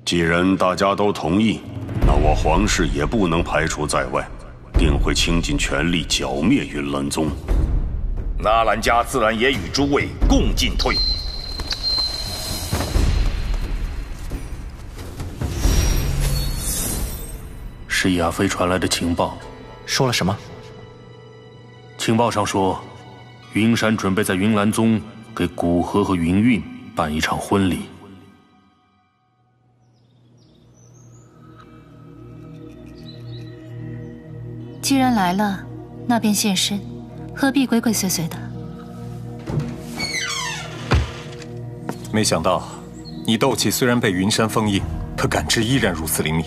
既然大家都同意，那我皇室也不能排除在外，定会倾尽全力剿灭云岚宗。纳兰家自然也与诸位共进退。是亚飞传来的情报，说了什么？情报上说，云山准备在云岚宗给古河和云韵办一场婚礼。既然来了，那便现身，何必鬼鬼祟祟的？没想到，你斗气虽然被云山封印，可感知依然如此灵敏。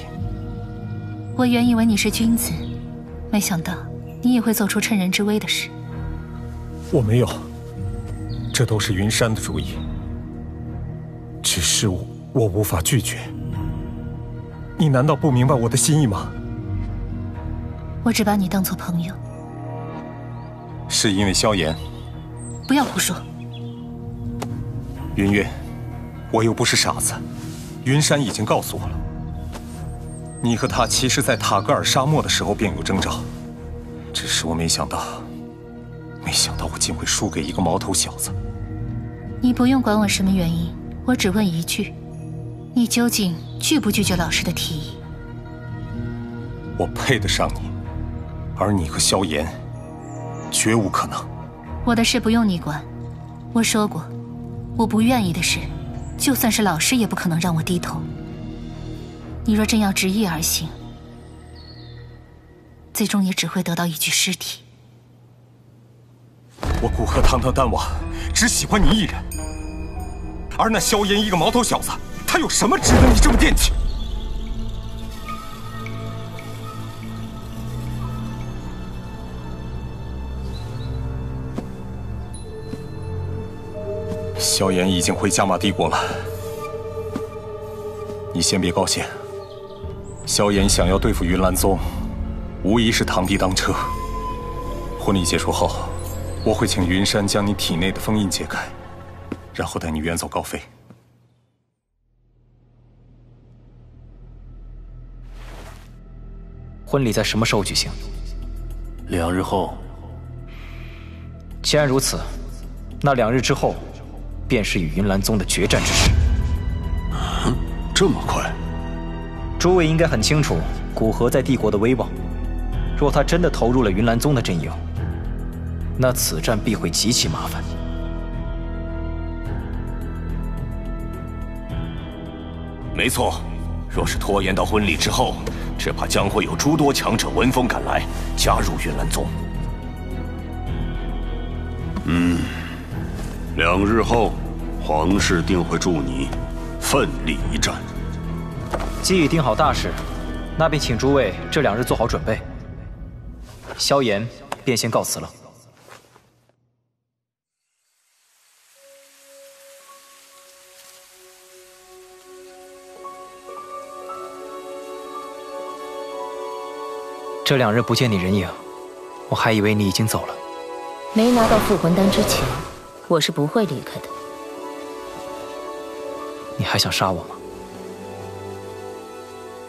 我原以为你是君子，没想到你也会做出趁人之危的事。我没有，这都是云山的主意。只是我，我无法拒绝。你难道不明白我的心意吗？我只把你当做朋友，是因为萧炎。不要胡说。云月，我又不是傻子，云山已经告诉我了。你和他其实，在塔格尔沙漠的时候便有征兆，只是我没想到，没想到我竟会输给一个毛头小子。你不用管我什么原因，我只问一句：你究竟拒不拒绝老师的提议？我配得上你。而你和萧炎，绝无可能。我的事不用你管。我说过，我不愿意的事，就算是老师也不可能让我低头。你若真要执意而行，最终也只会得到一具尸体。我古贺堂堂丹王，只喜欢你一人。而那萧炎一个毛头小子，他有什么值得你这么惦记？萧炎已经回加玛帝国了，你先别高兴。萧炎想要对付云岚宗，无疑是螳臂当车。婚礼结束后，我会请云山将你体内的封印解开，然后带你远走高飞。婚礼在什么时候举行？两日后。既然如此，那两日之后。便是与云岚宗的决战之时。这么快？诸位应该很清楚古河在帝国的威望。若他真的投入了云岚宗的阵营，那此战必会极其麻烦。没错，若是拖延到婚礼之后，只怕将会有诸多强者闻风赶来，加入云岚宗。嗯。两日后，皇室定会助你奋力一战。既已定好大事，那便请诸位这两日做好准备。萧炎便先告辞了。这两日不见你人影，我还以为你已经走了。没拿到复魂丹之前。我是不会离开的。你还想杀我吗？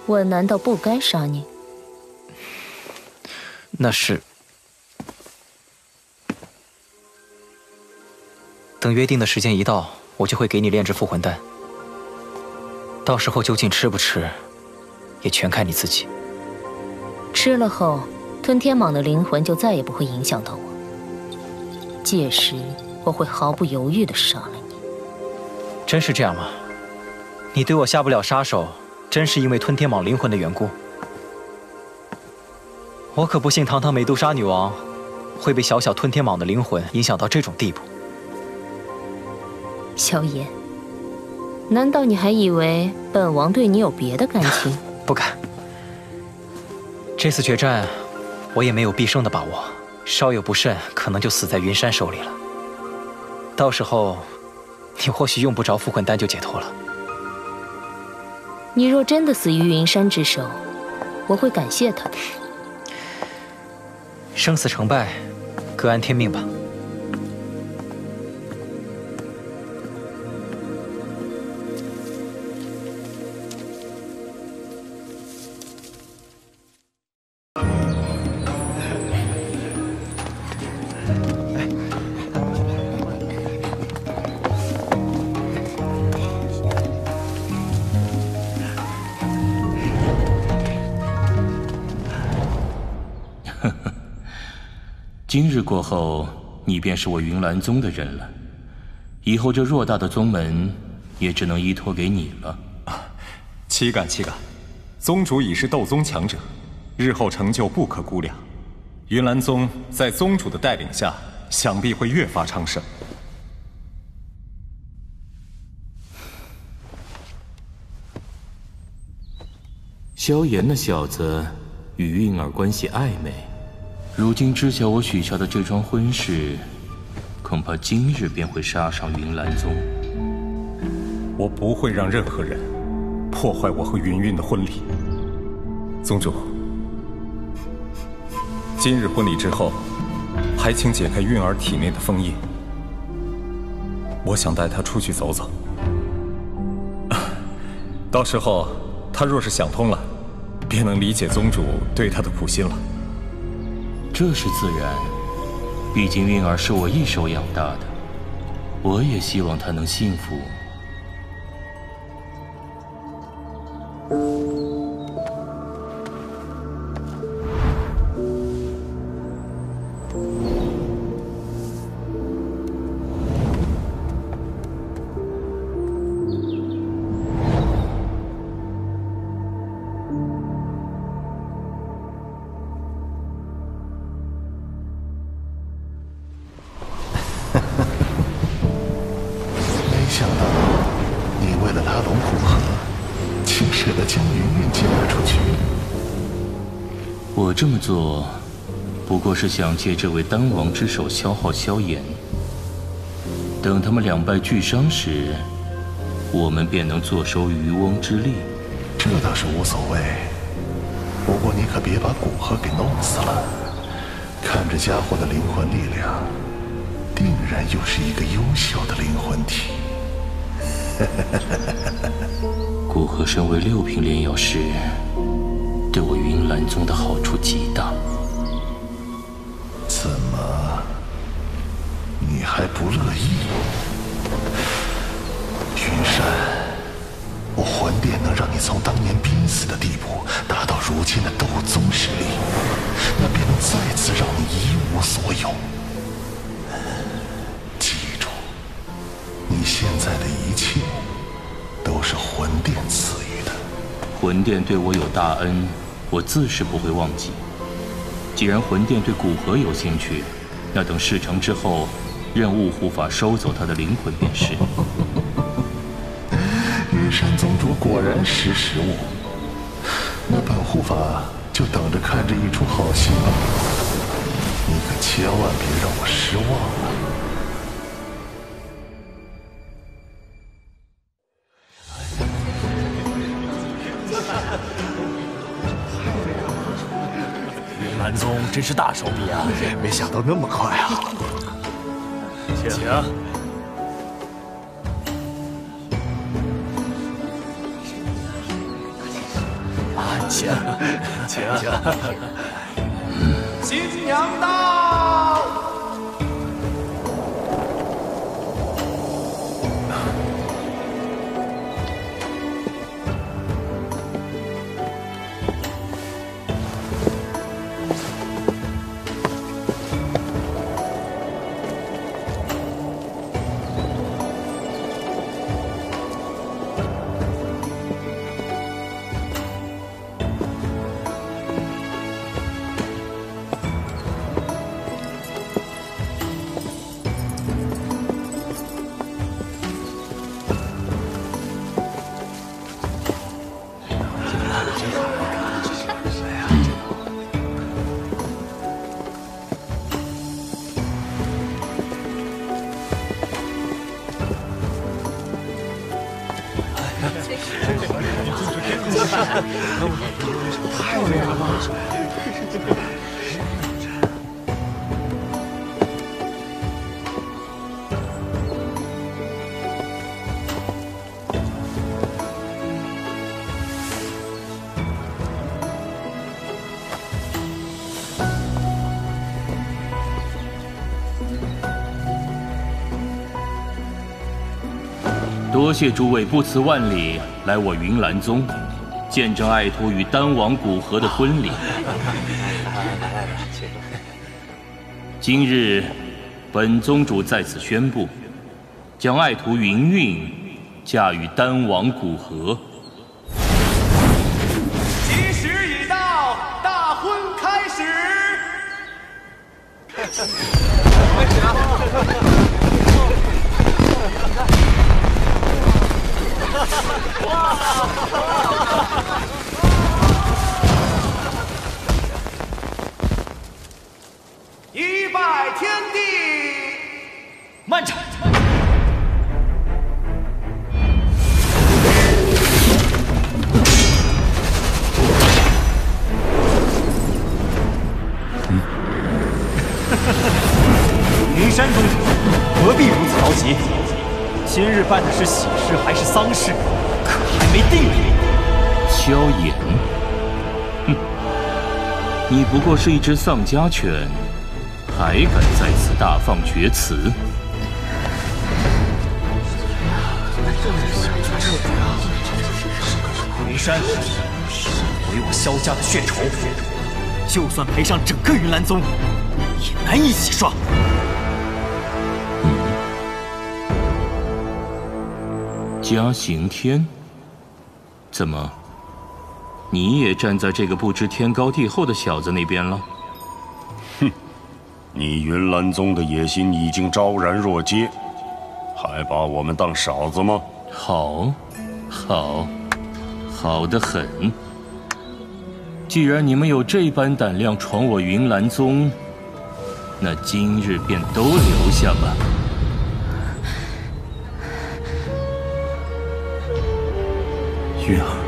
我难道不该杀你？那是等约定的时间一到，我就会给你炼制复魂丹。到时候究竟吃不吃，也全看你自己。吃了后，吞天蟒的灵魂就再也不会影响到我。届时。我会毫不犹豫的杀了你。真是这样吗？你对我下不了杀手，真是因为吞天蟒灵魂的缘故？我可不信堂堂美杜莎女王会被小小吞天蟒的灵魂影响到这种地步。萧炎，难道你还以为本王对你有别的感情？不敢。这次决战，我也没有必胜的把握，稍有不慎，可能就死在云山手里了。到时候，你或许用不着复魂丹就解脱了。你若真的死于云山之手，我会感谢他的。生死成败，各安天命吧。过后，你便是我云岚宗的人了。以后这偌大的宗门，也只能依托给你了。岂敢岂敢！宗主已是斗宗强者，日后成就不可估量。云岚宗在宗主的带领下，想必会越发昌盛。萧炎那小子与韵儿关系暧昧。如今知晓我许下的这桩婚事，恐怕今日便会杀上云岚宗。我不会让任何人破坏我和云韵的婚礼。宗主，今日婚礼之后，还请解开韵儿体内的封印。我想带她出去走走，到时候她若是想通了，便能理解宗主对她的苦心了。这是自然，毕竟韵儿是我一手养大的，我也希望她能幸福。这么做，不过是想借这位丹王之手消耗萧炎。等他们两败俱伤时，我们便能坐收渔翁之利。这倒是无所谓，不过你可别把古河给弄死了。看这家伙的灵魂力量，定然又是一个优秀的灵魂体。古河身为六品炼药师。对我云岚宗的好处极大。怎么，你还不乐意？云山，我魂殿能让你从当年濒死的地步达到如今的斗宗实力，那便能再次让你一无所有。记住，你现在的一切都是魂殿赐予的。魂殿对我有大恩。我自是不会忘记。既然魂殿对古河有兴趣，那等事成之后，任务护法收走他的灵魂便是。云山宗主果然识时务，那本护法就等着看这一出好戏吧。你可千万别让我失望了。真是大手笔啊！没想到那么快啊！请。啊，请，请，新娘到。谢诸位不辞万里来我云岚宗，见证爱徒与丹王古河的婚礼。今日，本宗主在此宣布，将爱徒云韵嫁与丹王古河。是一只丧家犬，还敢在此大放厥词？云山毁我萧家的血仇，就算赔上整个云岚宗，也难以洗刷。嘉行天，怎么，你也站在这个不知天高地厚的小子那边了？哼，你云岚宗的野心已经昭然若揭，还把我们当傻子吗？好，好，好的很。既然你们有这般胆量闯我云岚宗，那今日便都留下吧。云儿，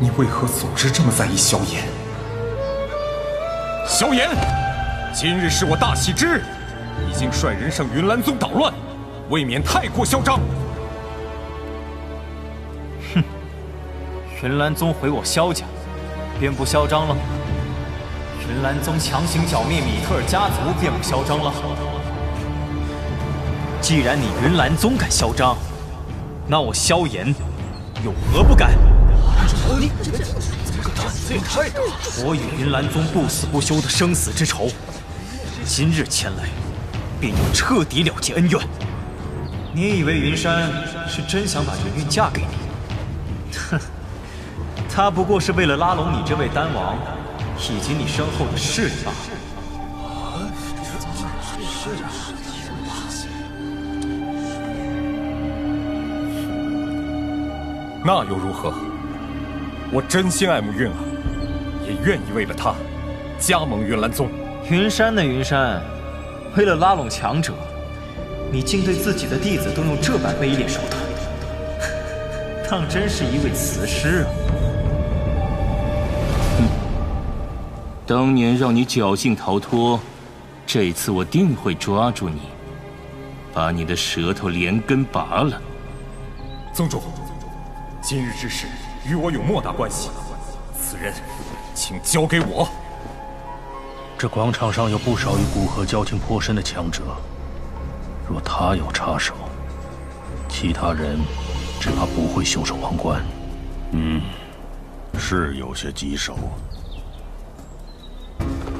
你为何总是这么在意萧炎？萧炎，今日是我大喜之日，已经率人上云岚宗捣乱，未免太过嚣张。哼，云岚宗毁我萧家，便不嚣张了；云岚宗强行剿灭米特尔家族，便不嚣张了。既然你云岚宗敢嚣张，那我萧炎。有何不敢？你这个胆子也太大！我与云岚宗不死不休的生死之仇，今日前来，便要彻底了结恩怨。你以为云山是真想把云韵嫁给你？哼，他不过是为了拉拢你这位丹王，以及你身后的势力罢了。那又如何？我真心爱慕韵儿，也愿意为了她加盟云岚宗。云山呢？云山，为了拉拢强者，你竟对自己的弟子都用这般卑劣手段，当真是一位雌师啊！哼，当年让你侥幸逃脱，这次我定会抓住你，把你的舌头连根拔了。宗主。今日之事与我有莫大关系，此人，请交给我。这广场上有不少与古河交情颇深的强者，若他有插手，其他人只怕不会袖手旁观。嗯，是有些棘手。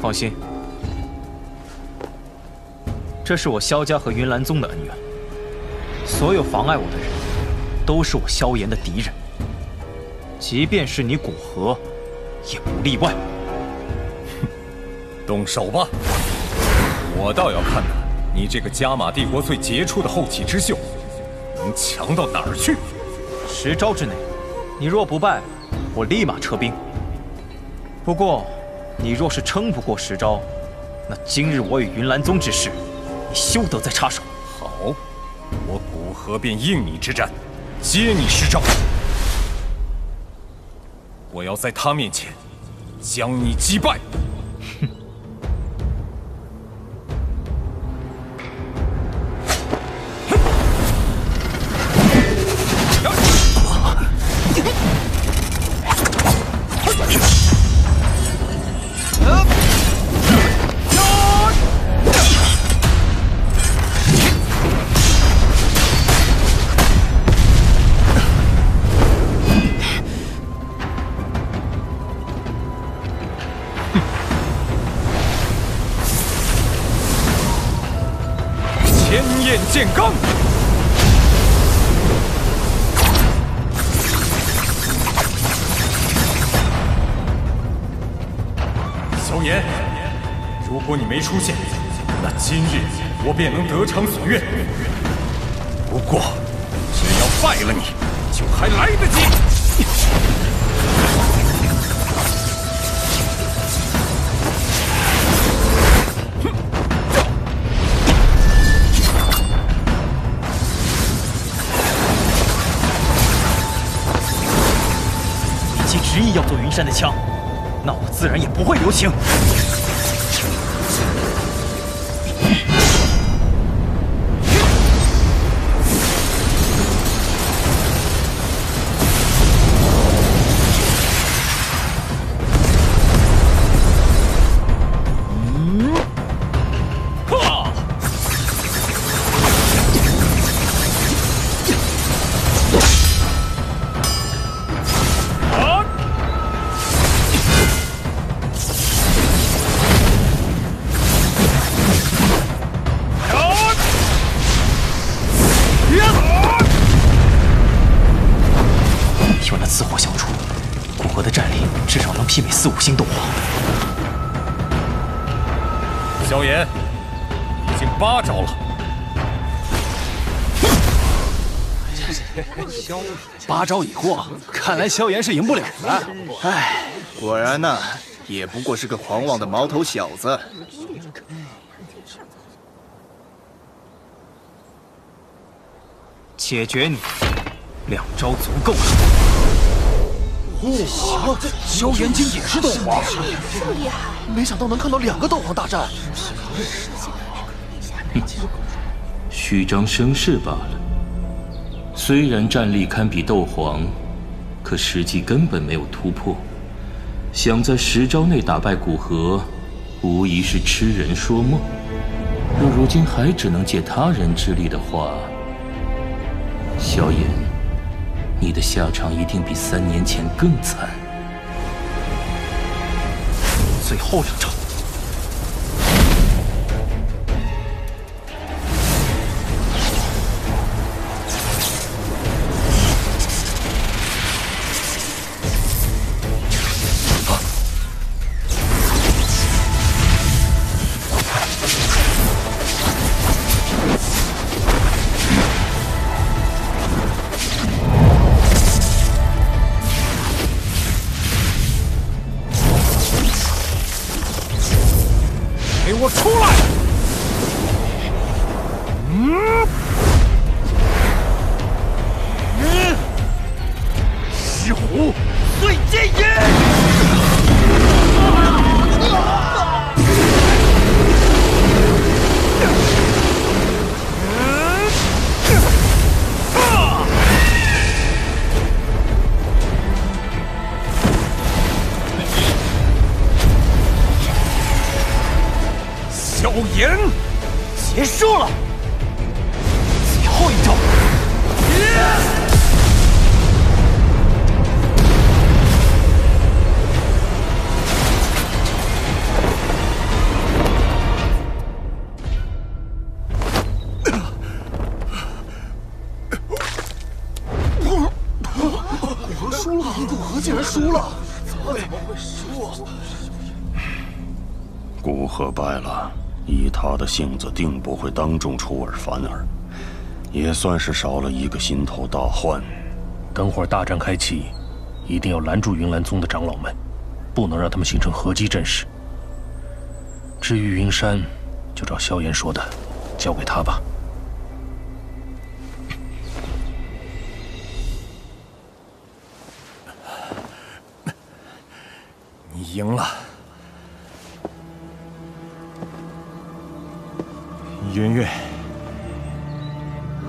放心，这是我萧家和云岚宗的恩怨，所有妨碍我的人。都是我萧炎的敌人，即便是你古河，也不例外。哼，动手吧！我倒要看看你这个加玛帝国最杰出的后起之秀，能强到哪儿去。十招之内，你若不败，我立马撤兵。不过，你若是撑不过十招，那今日我与云岚宗之事，你休得再插手。好，我古河便应你之战。接你十招！我要在他面前将你击败。不会留情。八招已过，看来萧炎是赢不了了。唉，果然呢，也不过是个狂妄的毛头小子。解决你，两招足够了。哇，萧炎竟也是斗皇，这么厉害！没想到能看到两个斗皇大战。虚张声势罢了。虽然战力堪比斗皇，可实际根本没有突破。想在十招内打败古河，无疑是痴人说梦。若如今还只能借他人之力的话，萧炎，你的下场一定比三年前更惨。最后两招。性子，定不会当众出尔反尔，也算是少了一个心头大患。等会儿大战开启，一定要拦住云岚宗的长老们，不能让他们形成合击阵势。至于云山，就照萧炎说的，交给他吧。你赢了。云月，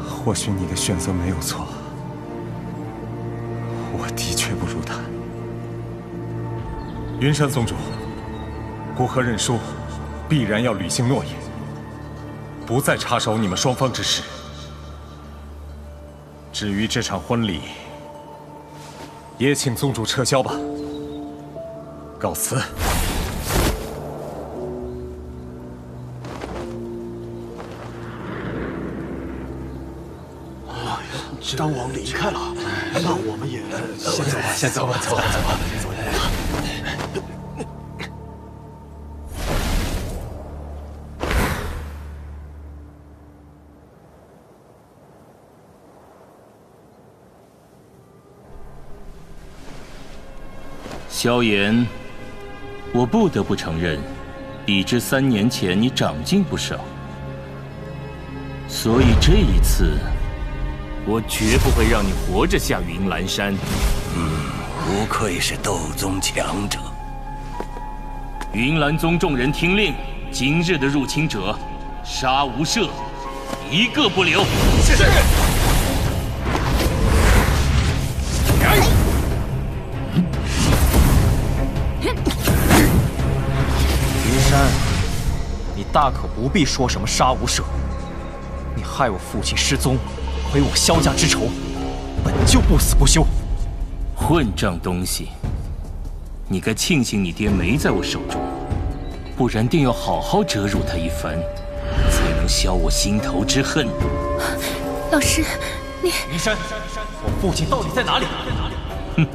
或许你的选择没有错，我的确不如他。云山宗主，国和认输，必然要履行诺言，不再插手你们双方之事。至于这场婚礼，也请宗主撤销吧。告辞。当王离开了，那我们也先走吧，先走吧，走吧，走吧，走吧。萧炎，我不得不承认，比之三年前你长进不少，所以这一次。我绝不会让你活着下云岚山。嗯，不愧是斗宗强者。云岚宗众人听令，今日的入侵者，杀无赦，一个不留。是。云山，你大可不必说什么杀无赦。你害我父亲失踪。毁我萧家之仇，本就不死不休。混账东西！你该庆幸你爹没在我手中，不然定要好好折辱他一番，才能消我心头之恨。老师，你云山，我父亲到底在哪里？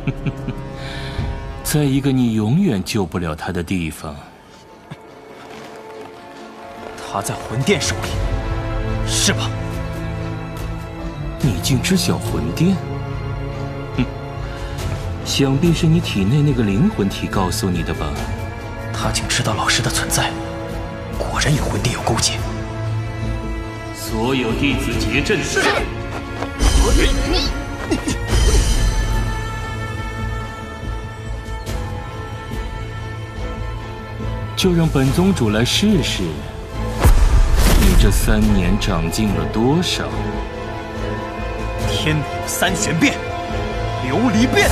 在一个你永远救不了他的地方。他在魂殿手里，是吧？你竟知晓魂殿？哼，想必是你体内那个灵魂体告诉你的吧？他竟知道老师的存在，果然与魂殿有勾结。所有弟子结阵。是。就让本宗主来试试，你这三年长进了多少？天火三玄变，琉璃变。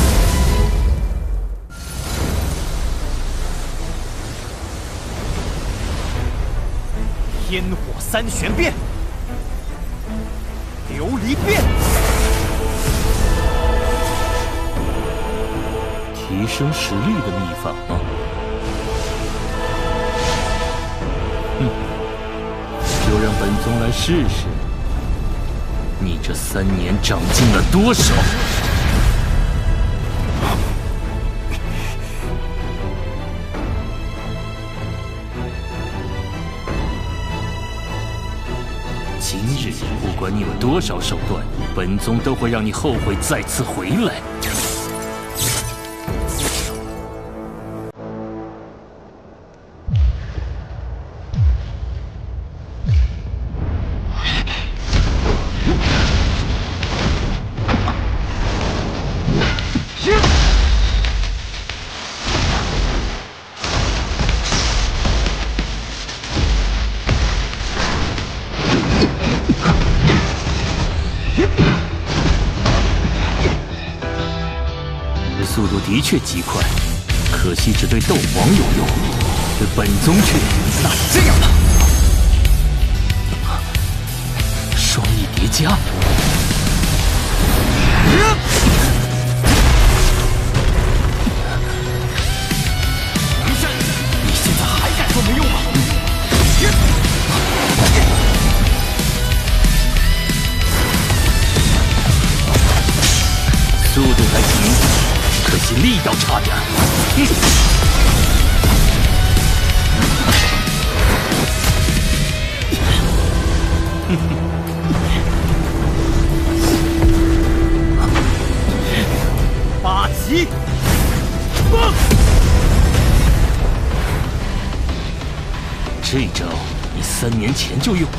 天火三玄变，琉璃变。提升实力的秘法吗？哼，就让本宗来试试。你这三年长进了多少？今日不管你有多少手段，本宗都会让你后悔再次回来。却极快，可惜只对斗皇有用，对本宗却……那是这样吧，双翼叠加。就用，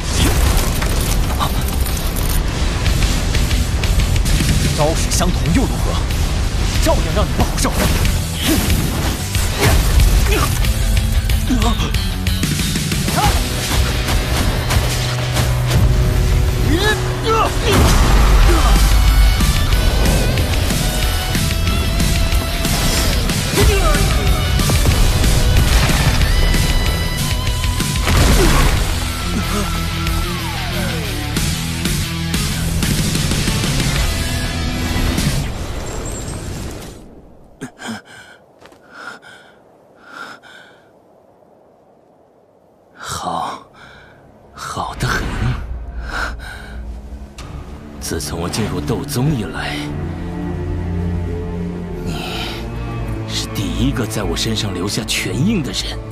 一个在我身上留下拳印的人。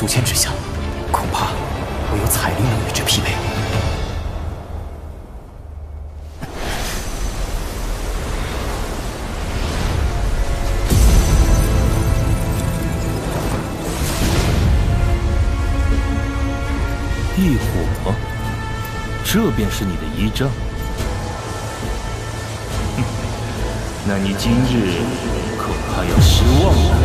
祖先之下，恐怕唯有彩铃能与之匹配。异火，这便是你的依仗。那你今日恐怕要失望了。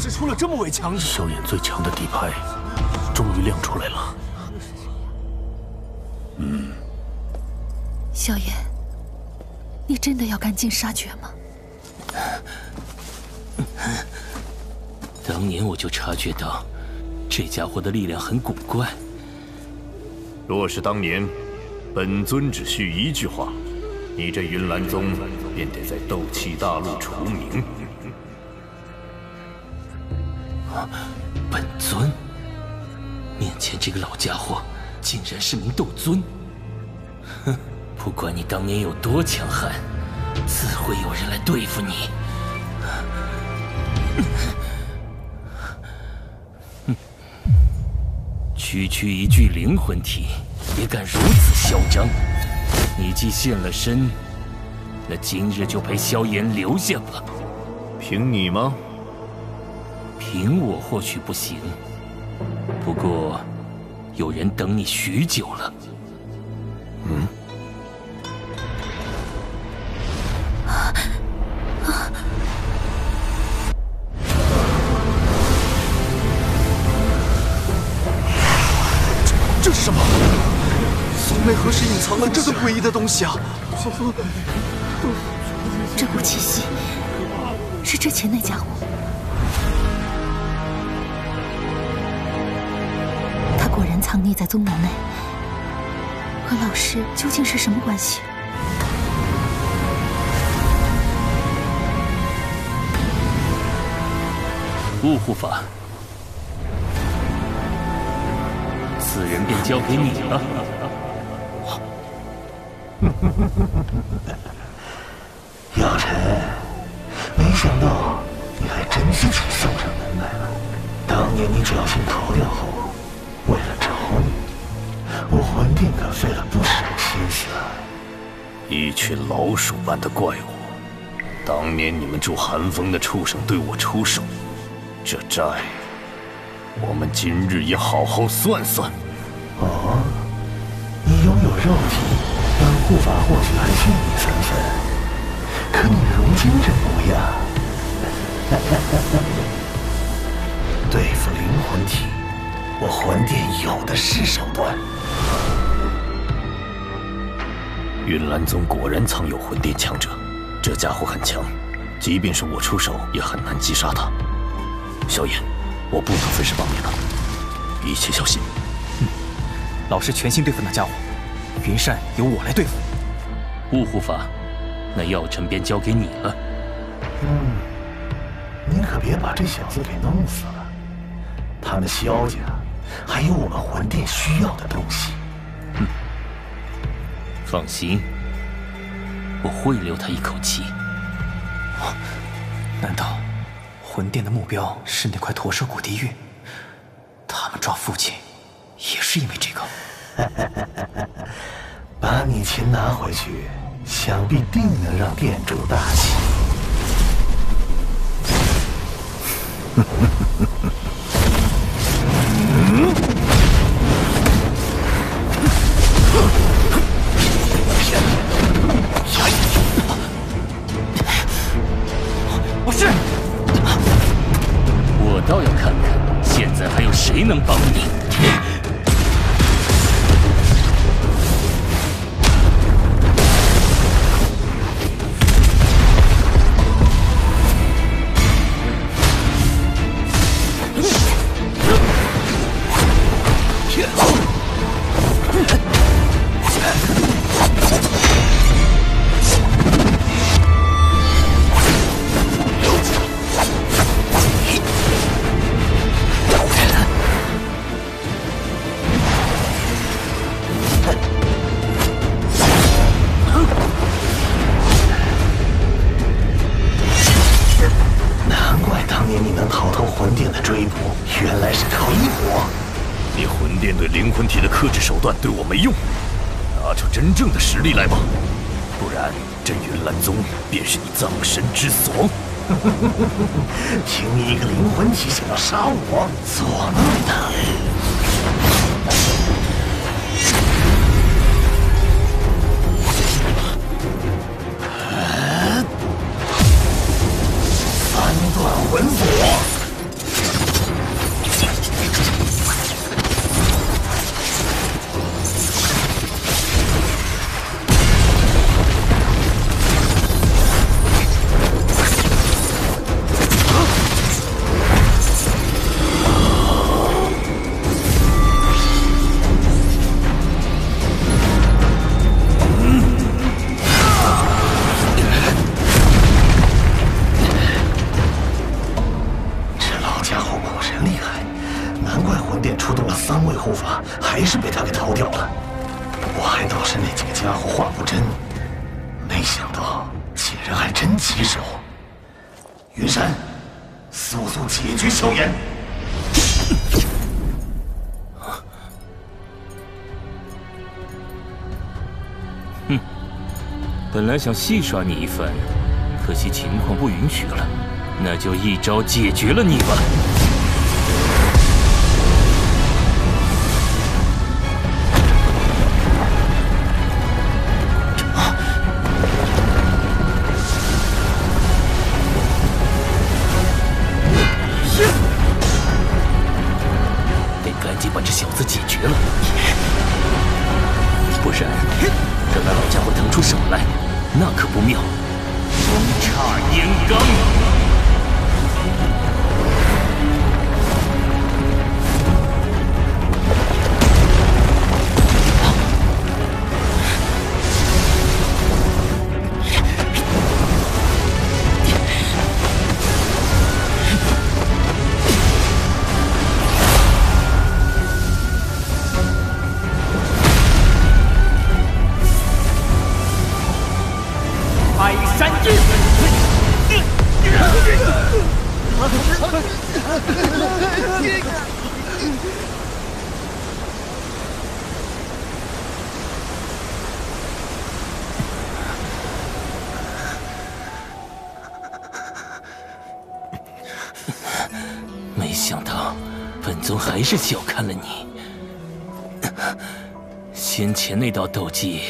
帝国何时出了这么位强者？萧炎最强的底牌，终于亮出来了。嗯，萧炎，你真的要赶尽杀绝吗？当年我就察觉到，这家伙的力量很古怪。若是当年，本尊只需一句话，你这云岚宗便得在斗气大陆除名。竟然是名斗尊。哼，不管你当年有多强悍，自会有人来对付你。哼，区区一具灵魂体，也敢如此嚣张？你既现了身，那今日就陪萧炎留下吧。凭你吗？凭我或许不行，不过有人等你许久了。嗯。这是什么？宋妹何时隐藏了这个诡异的东西啊？这股气息是之前那家伙，藏匿在宗门内，和老师究竟是什么关系？雾护法，此人便交给你了。药尘，没想到你还真是去送上门来了。当年你侥幸逃掉后，我魂殿可费了不少心思。一群老鼠般的怪物，当年你们助寒风的畜生对我出手，这债，我们今日也好好算算。哦，你拥有肉体，但护法或许还欠你三分。可你如今这模样，对付灵魂体，我魂殿有的是手段。云岚宗果然藏有魂殿强者，这家伙很强，即便是我出手也很难击杀他。萧炎，我不能分尸帮你了，一切小心。嗯，老师全心对付那家伙，云山由我来对付。雾护法。那药尘便交给你了。嗯，您可别把这小子给弄死了。他们萧家还有我们魂殿需要的东西。嗯，放心，我会留他一口气。难道魂殿的目标是那块驼蛇骨地狱？他们抓父亲也是因为这个？把你琴拿回去。想必定能让店主大喜。能帮想戏耍你一番，可惜情况不允许了，那就一招解决了你吧。是小看了你。先前那道斗技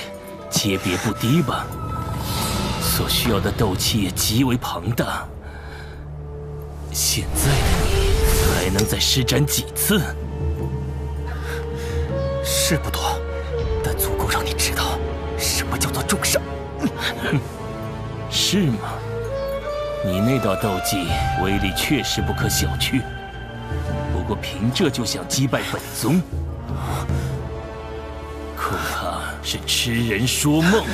级别不低吧？所需要的斗气也极为庞大。现在的你还能再施展几次？是不多，但足够让你知道什么叫做重伤。是吗？你那道斗技威力确实不可小觑，凭这就想击败本宗，恐怕是痴人说梦。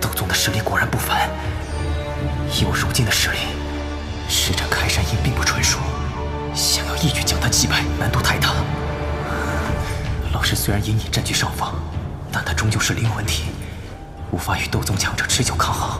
斗宗的实力果然不凡，以我如今的实力，施展开山印并不纯熟，想要一举将他击败难度太大。老师虽然隐隐占据上风，但他终究是灵魂体，无法与斗宗强者持久抗衡。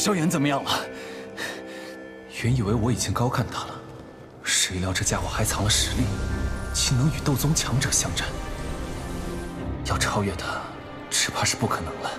萧炎怎么样了原以为我已经高看他了谁料这家伙还藏了实力竟能与斗宗强者相战要超越他只怕是不可能了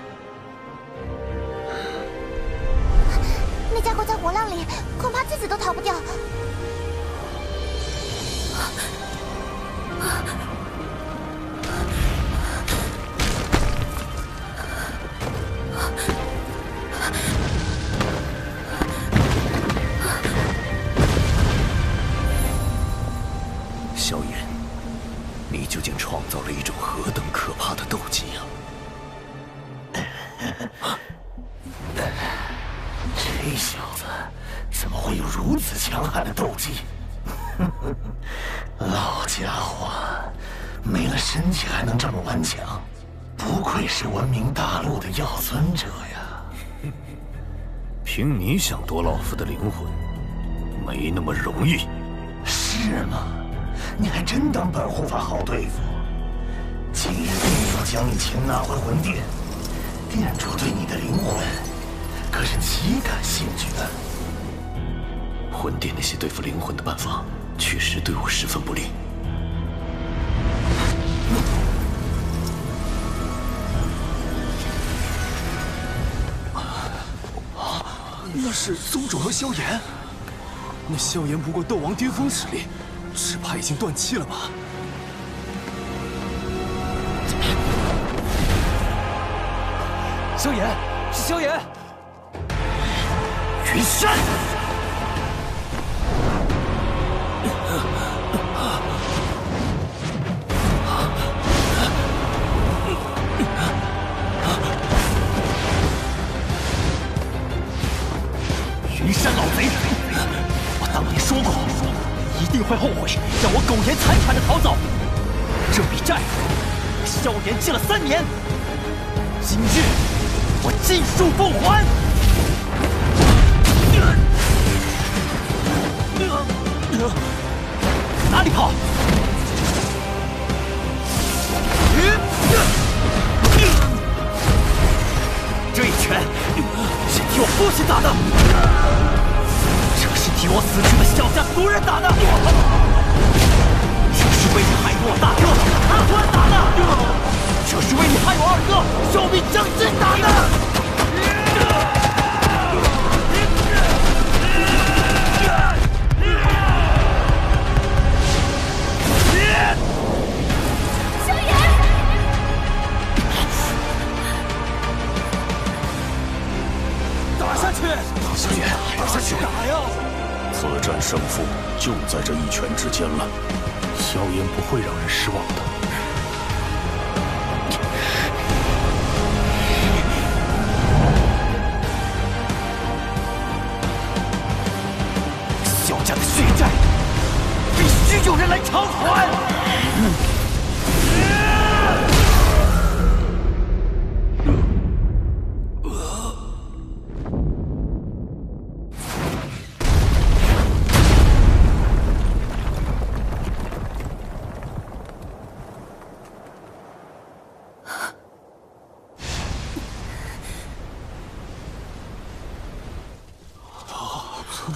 对付灵魂的办法，确实对我十分不利。啊！那是宗主和萧炎。那萧炎不过斗王巅峰实力，只怕已经断气了吧？萧炎，是萧炎！云山。禁了三年。今日我尽数奉还。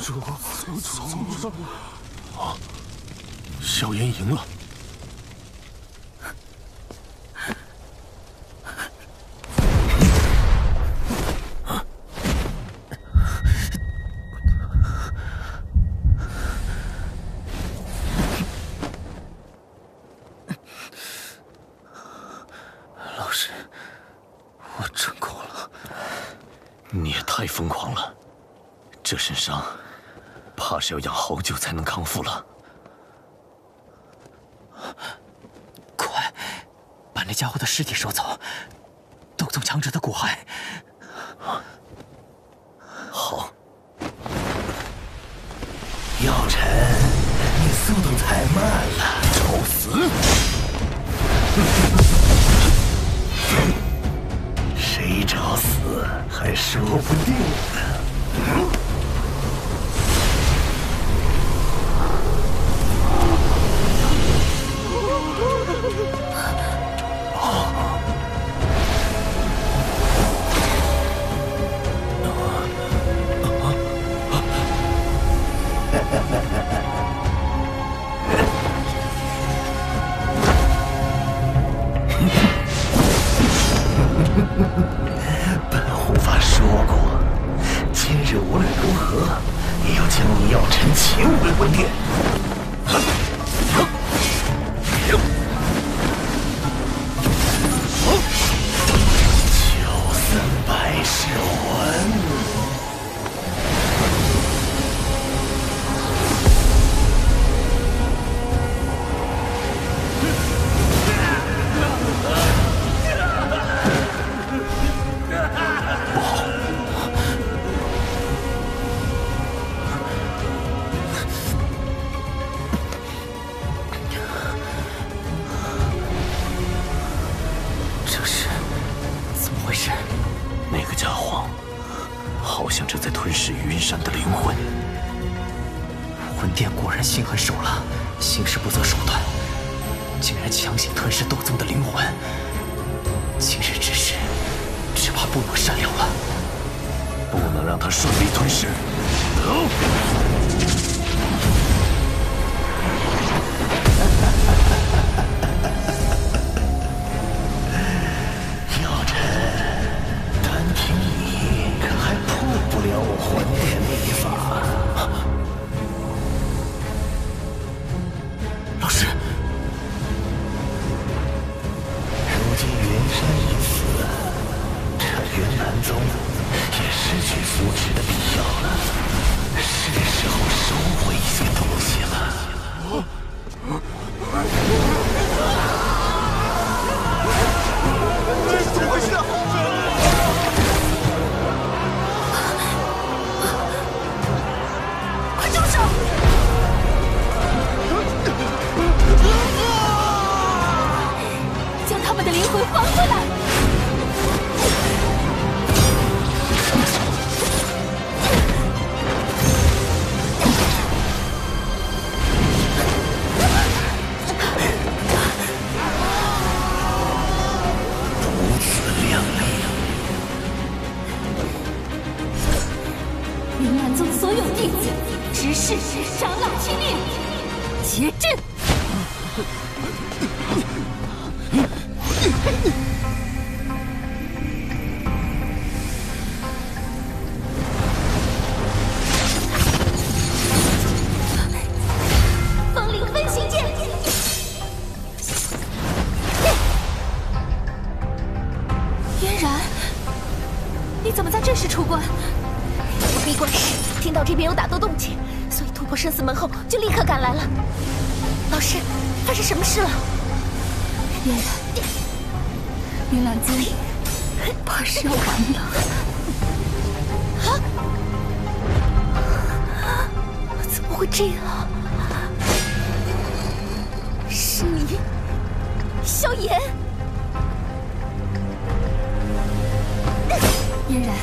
这怎么？啊，萧炎赢了。走了。快把那家伙的尸体收走。门后就立刻赶来了。老师发生什么事了？嫣然明兰宗怕是要完了。啊？怎么会这样？是你萧炎。嫣然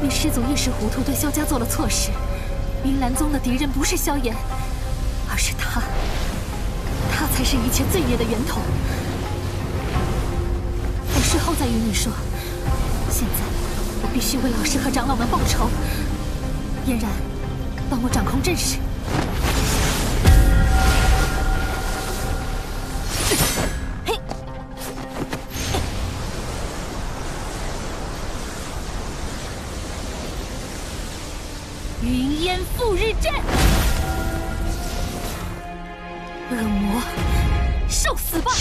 你师祖一时糊涂对萧家做了错事。云岚宗的敌人不是萧炎而是他他才是一切罪孽的源头。我事后再与你说现在我必须为老师和长老们报仇。嫣然帮我掌控阵势。这恶魔受死吧。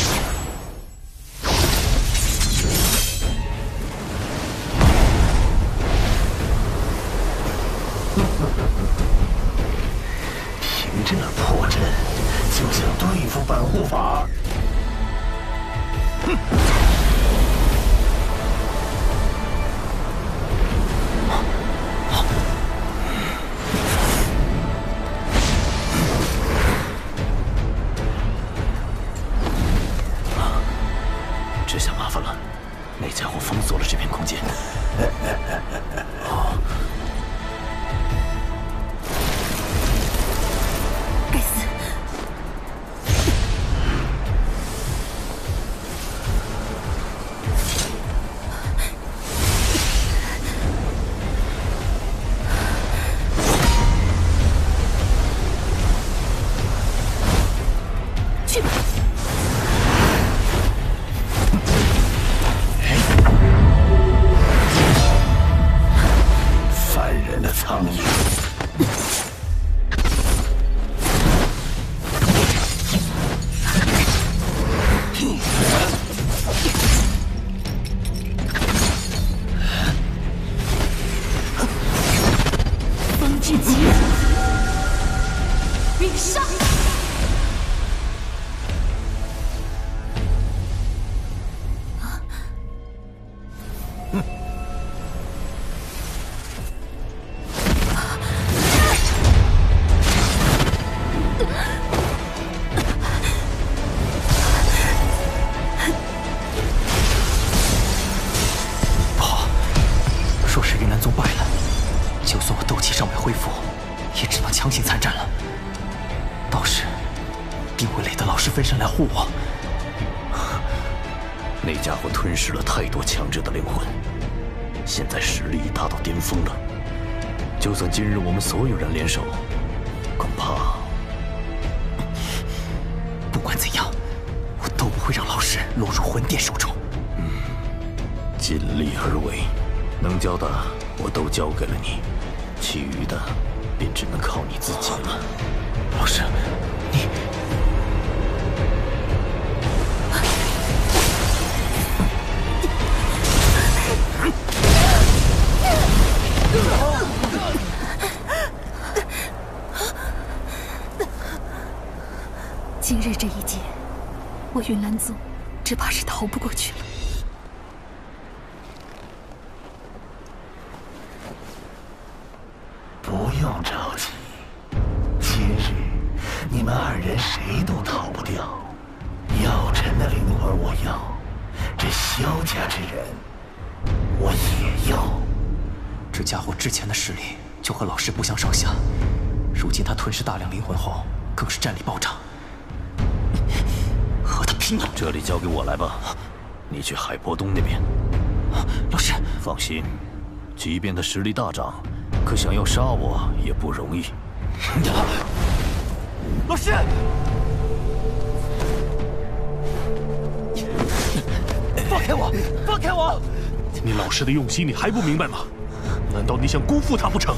云岚宗只怕是逃不过去了。博东那边，老师。放心，即便他实力大涨，可想要杀我也不容易。你，老师，放开我，放开我！你老师的用心你还不明白吗？难道你想辜负他不成？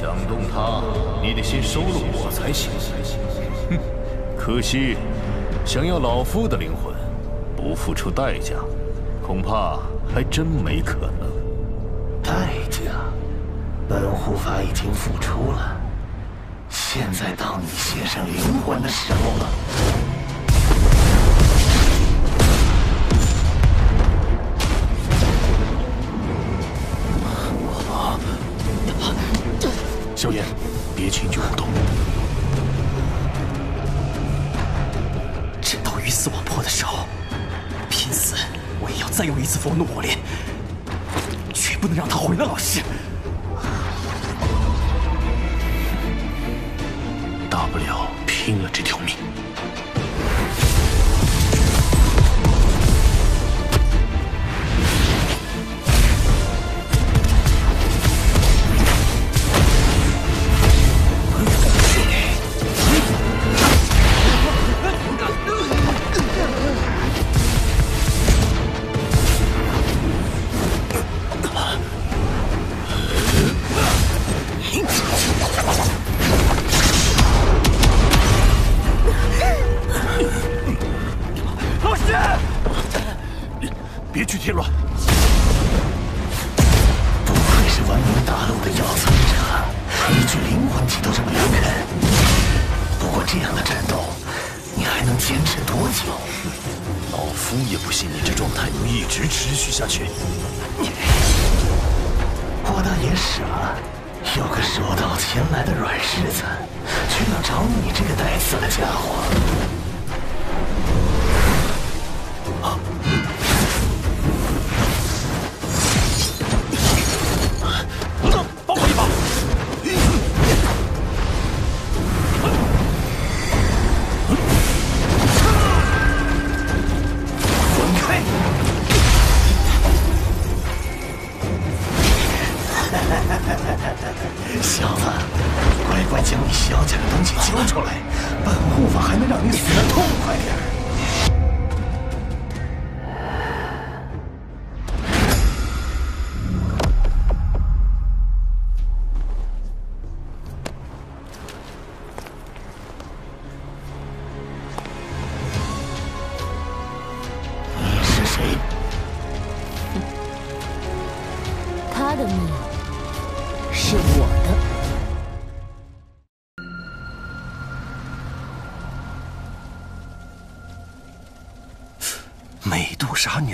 想动他你得先收了我才行。哼可惜想要老夫的灵魂不付出代价恐怕还真没可能。代价本护法已经付出了现在到你献上灵魂的时候了。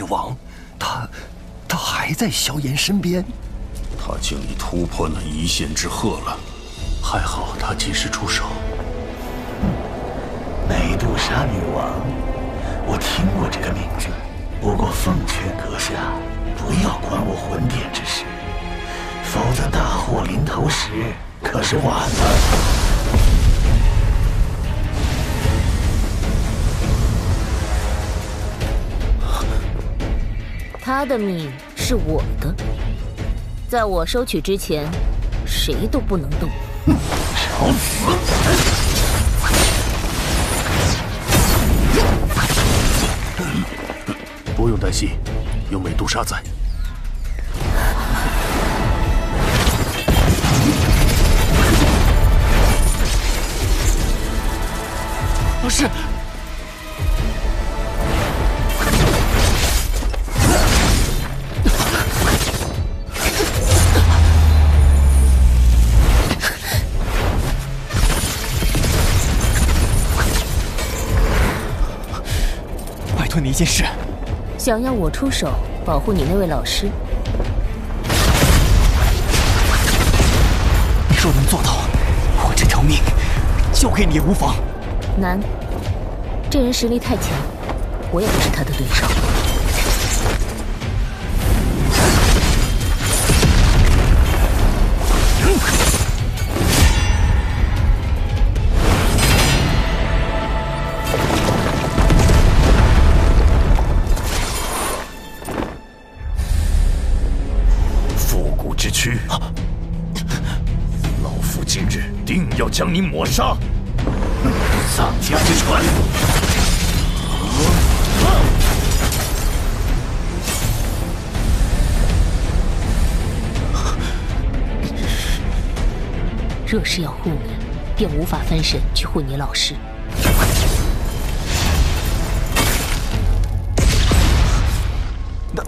王，他，他还在萧炎身边。他竟已突破那一线之河了，还好他及时出手。美杜莎女王，我听过这个名字，不过奉劝阁下不要管我魂殿之事，否则大祸临头时可是晚了。他的命是我的，在我收取之前，谁都不能动。找死！不用担心，有美杜莎在。件事，想要我出手保护你那位老师，你若能做到，我这条命交给你也无妨。难。这人实力太强，我也不是他的对手。复古之躯，老夫今日定要将你抹杀！丧家之犬！若是要护你，便无法分神去护你老师。那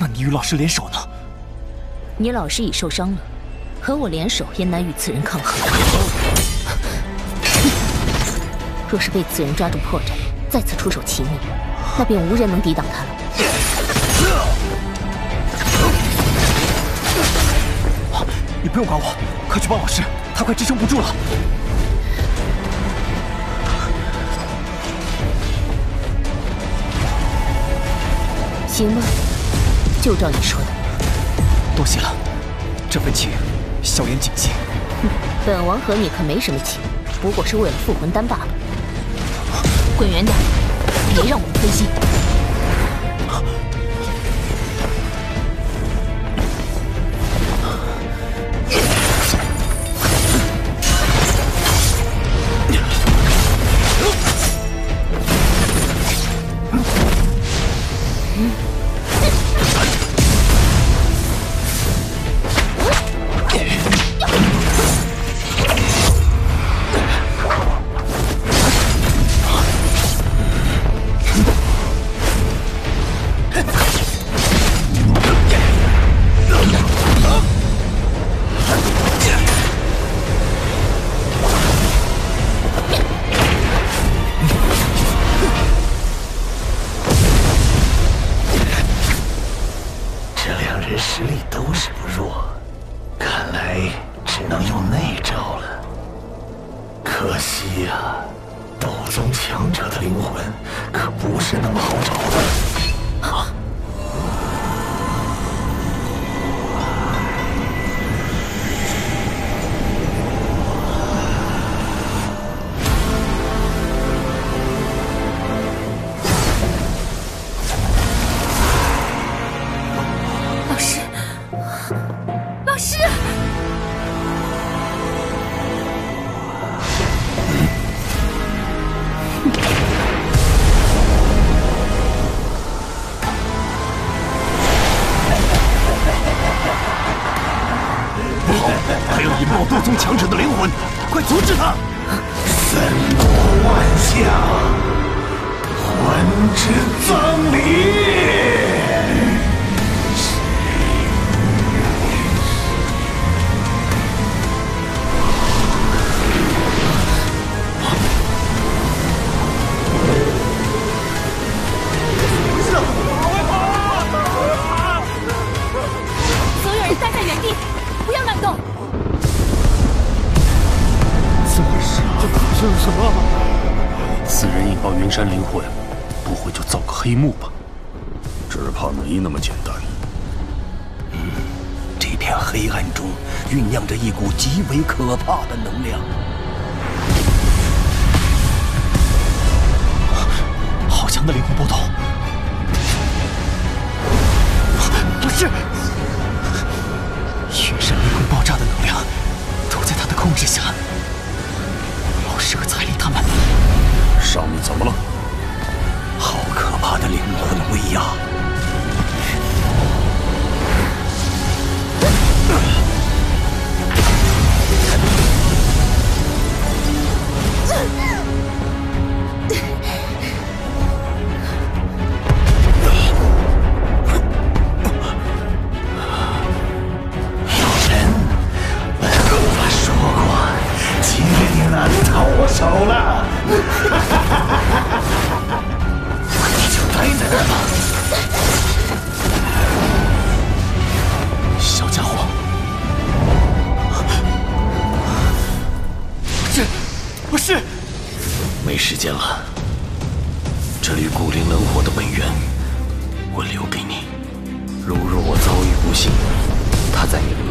那你与老师联手呢？你老师已受伤了，和我联手也难与此人抗衡。若是被此人抓住破绽，再次出手擒你，那便无人能抵挡他了。你不用管我，快去帮老师，他快支撑不住了。行吧，就照你说的。多谢了，这份情，萧炎谨记。本王和你可没什么情，不过是为了复魂丹罢了。滚远点，别让我们分心。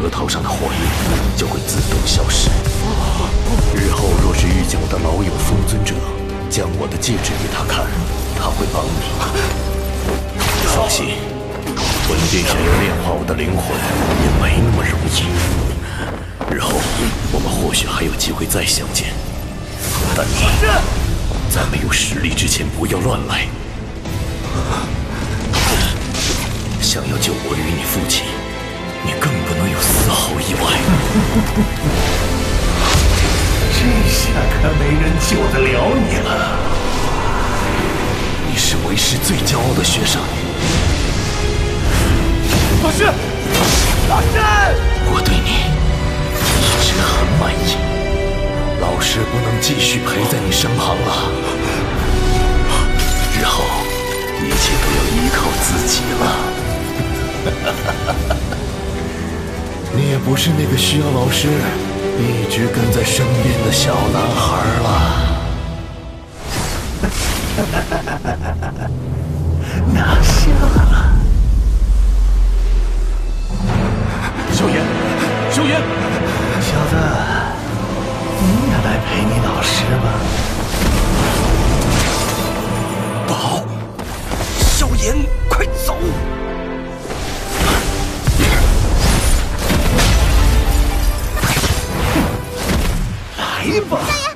额头上的火焰就会自动消失。日后若是遇见我的老友风尊者，将我的戒指给他看，他会帮你。放心，魂殿想要炼化我的灵魂也没那么容易。日后我们或许还有机会再相见，但你在没有实力之前不要乱来。想要救我与你父亲，你更不能有丝毫意外。这下可没人救得了你了。你是为师最骄傲的学生。老师，老师，我对你一直很满意。老师不能继续陪在你身旁了，日后一切都要依靠自己了。你也不是那个需要老师一直跟在身边的小男孩了。拿下了。萧炎，萧炎，小子，你也来陪你老师吧。不好，萧炎，快走！来吧！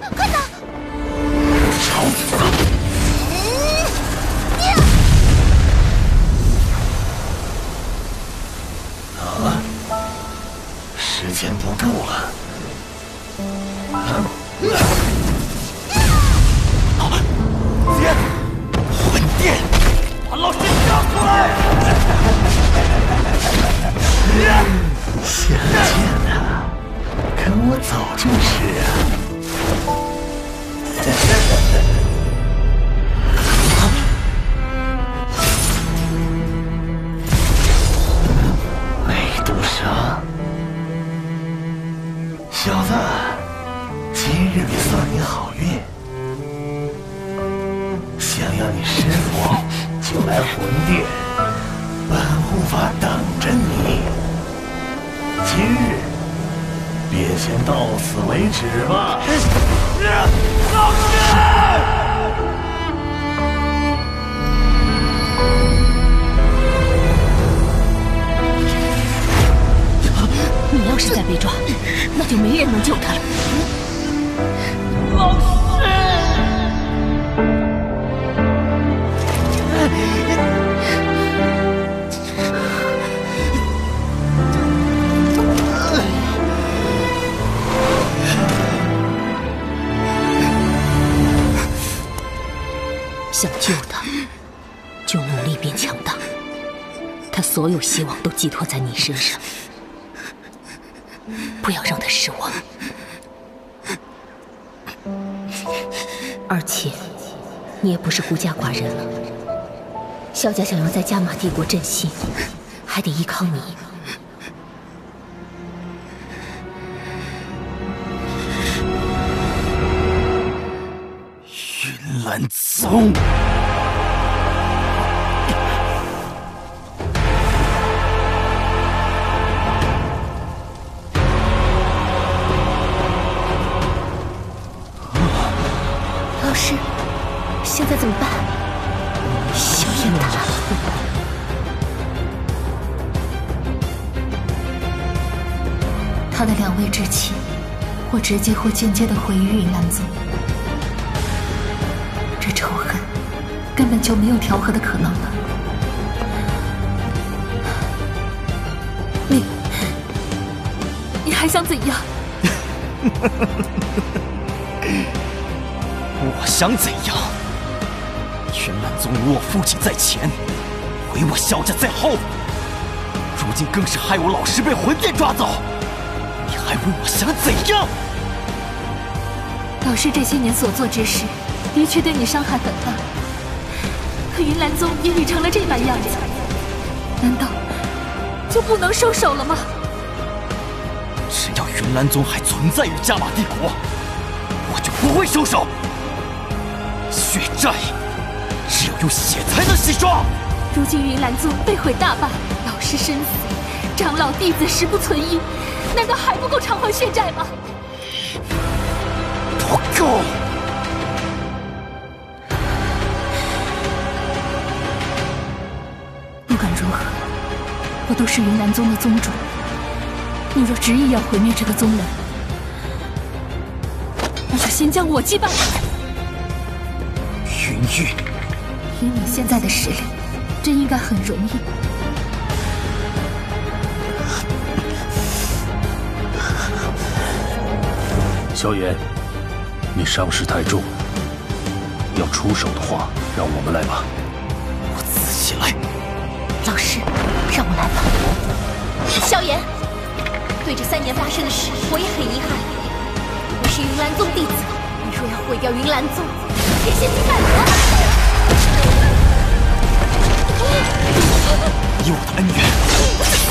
寄托在你身上，不要让他失望。而且，你也不是孤家寡人了。萧家想要在加玛帝国振兴，还得依靠你。云岚宗。我间接的毁于云岚宗，这仇恨根本就没有调和的可能了。你，你还想怎样？我想怎样？云岚宗有我父亲在前，毁我萧家在后，如今更是害我老师被魂殿抓走，你还问我想怎样？老师这些年所做之事，的确对你伤害很大。可云岚宗也已成了这般样子，难道就不能收手了吗？只要云岚宗还存在于加玛帝国，我就不会收手。血债只有用血才能洗刷。如今云岚宗被毁大半，老师身死，长老弟子十不存一，难道还不够偿还血债吗？不够。不管如何，我都是云岚宗的宗主。你若执意要毁灭这个宗门，那就先将我击败。云玉，以你现在的实力，这应该很容易。萧炎，你伤势太重，要出手的话，让我们来吧。我自己来。老师，让我来吧。萧炎，对这三年发生的事，我也很遗憾。我是云岚宗弟子，你若要毁掉云岚宗，别先去拜我。以我的恩怨，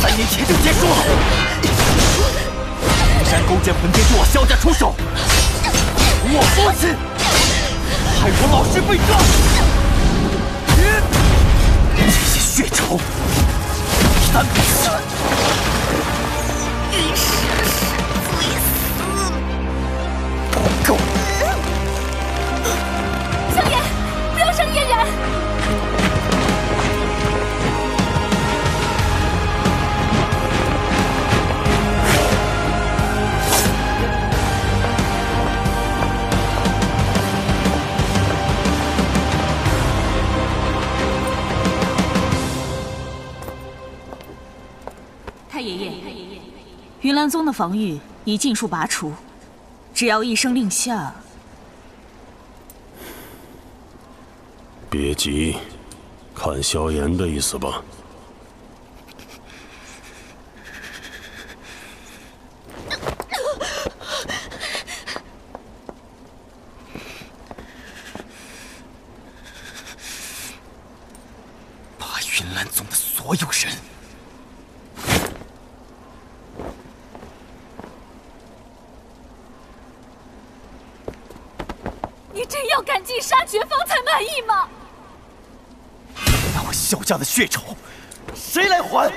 三年前就结束了。云山勾结魂殿助我萧家出手，我父亲，害我老师被抓，这些血仇，三辈子。云山是罪死。不够。萧炎，不要伤嫣然。云岚宗的防御已尽数拔除，只要一声令下，别急，看萧炎的意思吧。把云岚宗的所有人。你真要赶尽杀绝方才满意吗？那我萧家的血仇，谁来还？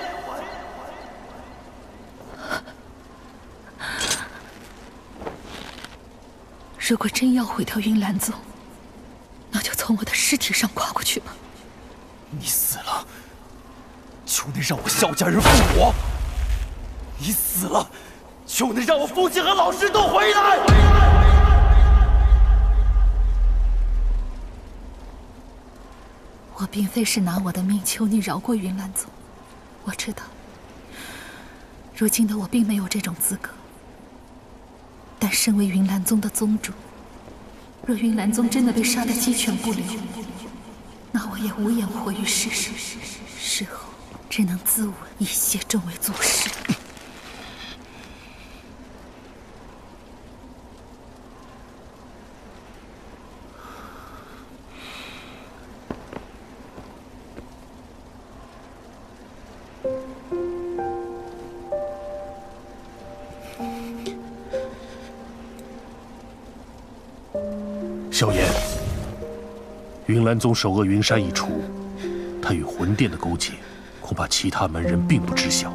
如果真要毁掉云岚宗，那就从我的尸体上跨过去吧。你死了，求你让我萧家人复活；你死了，求你让我父亲和老师都回来。我并非是拿我的命求你饶过云岚宗，我知道，如今的我并没有这种资格。但身为云岚宗的宗主，若云岚宗真的被杀得鸡犬不留，那我也无颜活于世上，事后只能自刎以谢众位祖师。萧炎，云岚宗首恶云山一除，他与魂殿的勾结，恐怕其他门人并不知晓。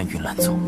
散云岚宗，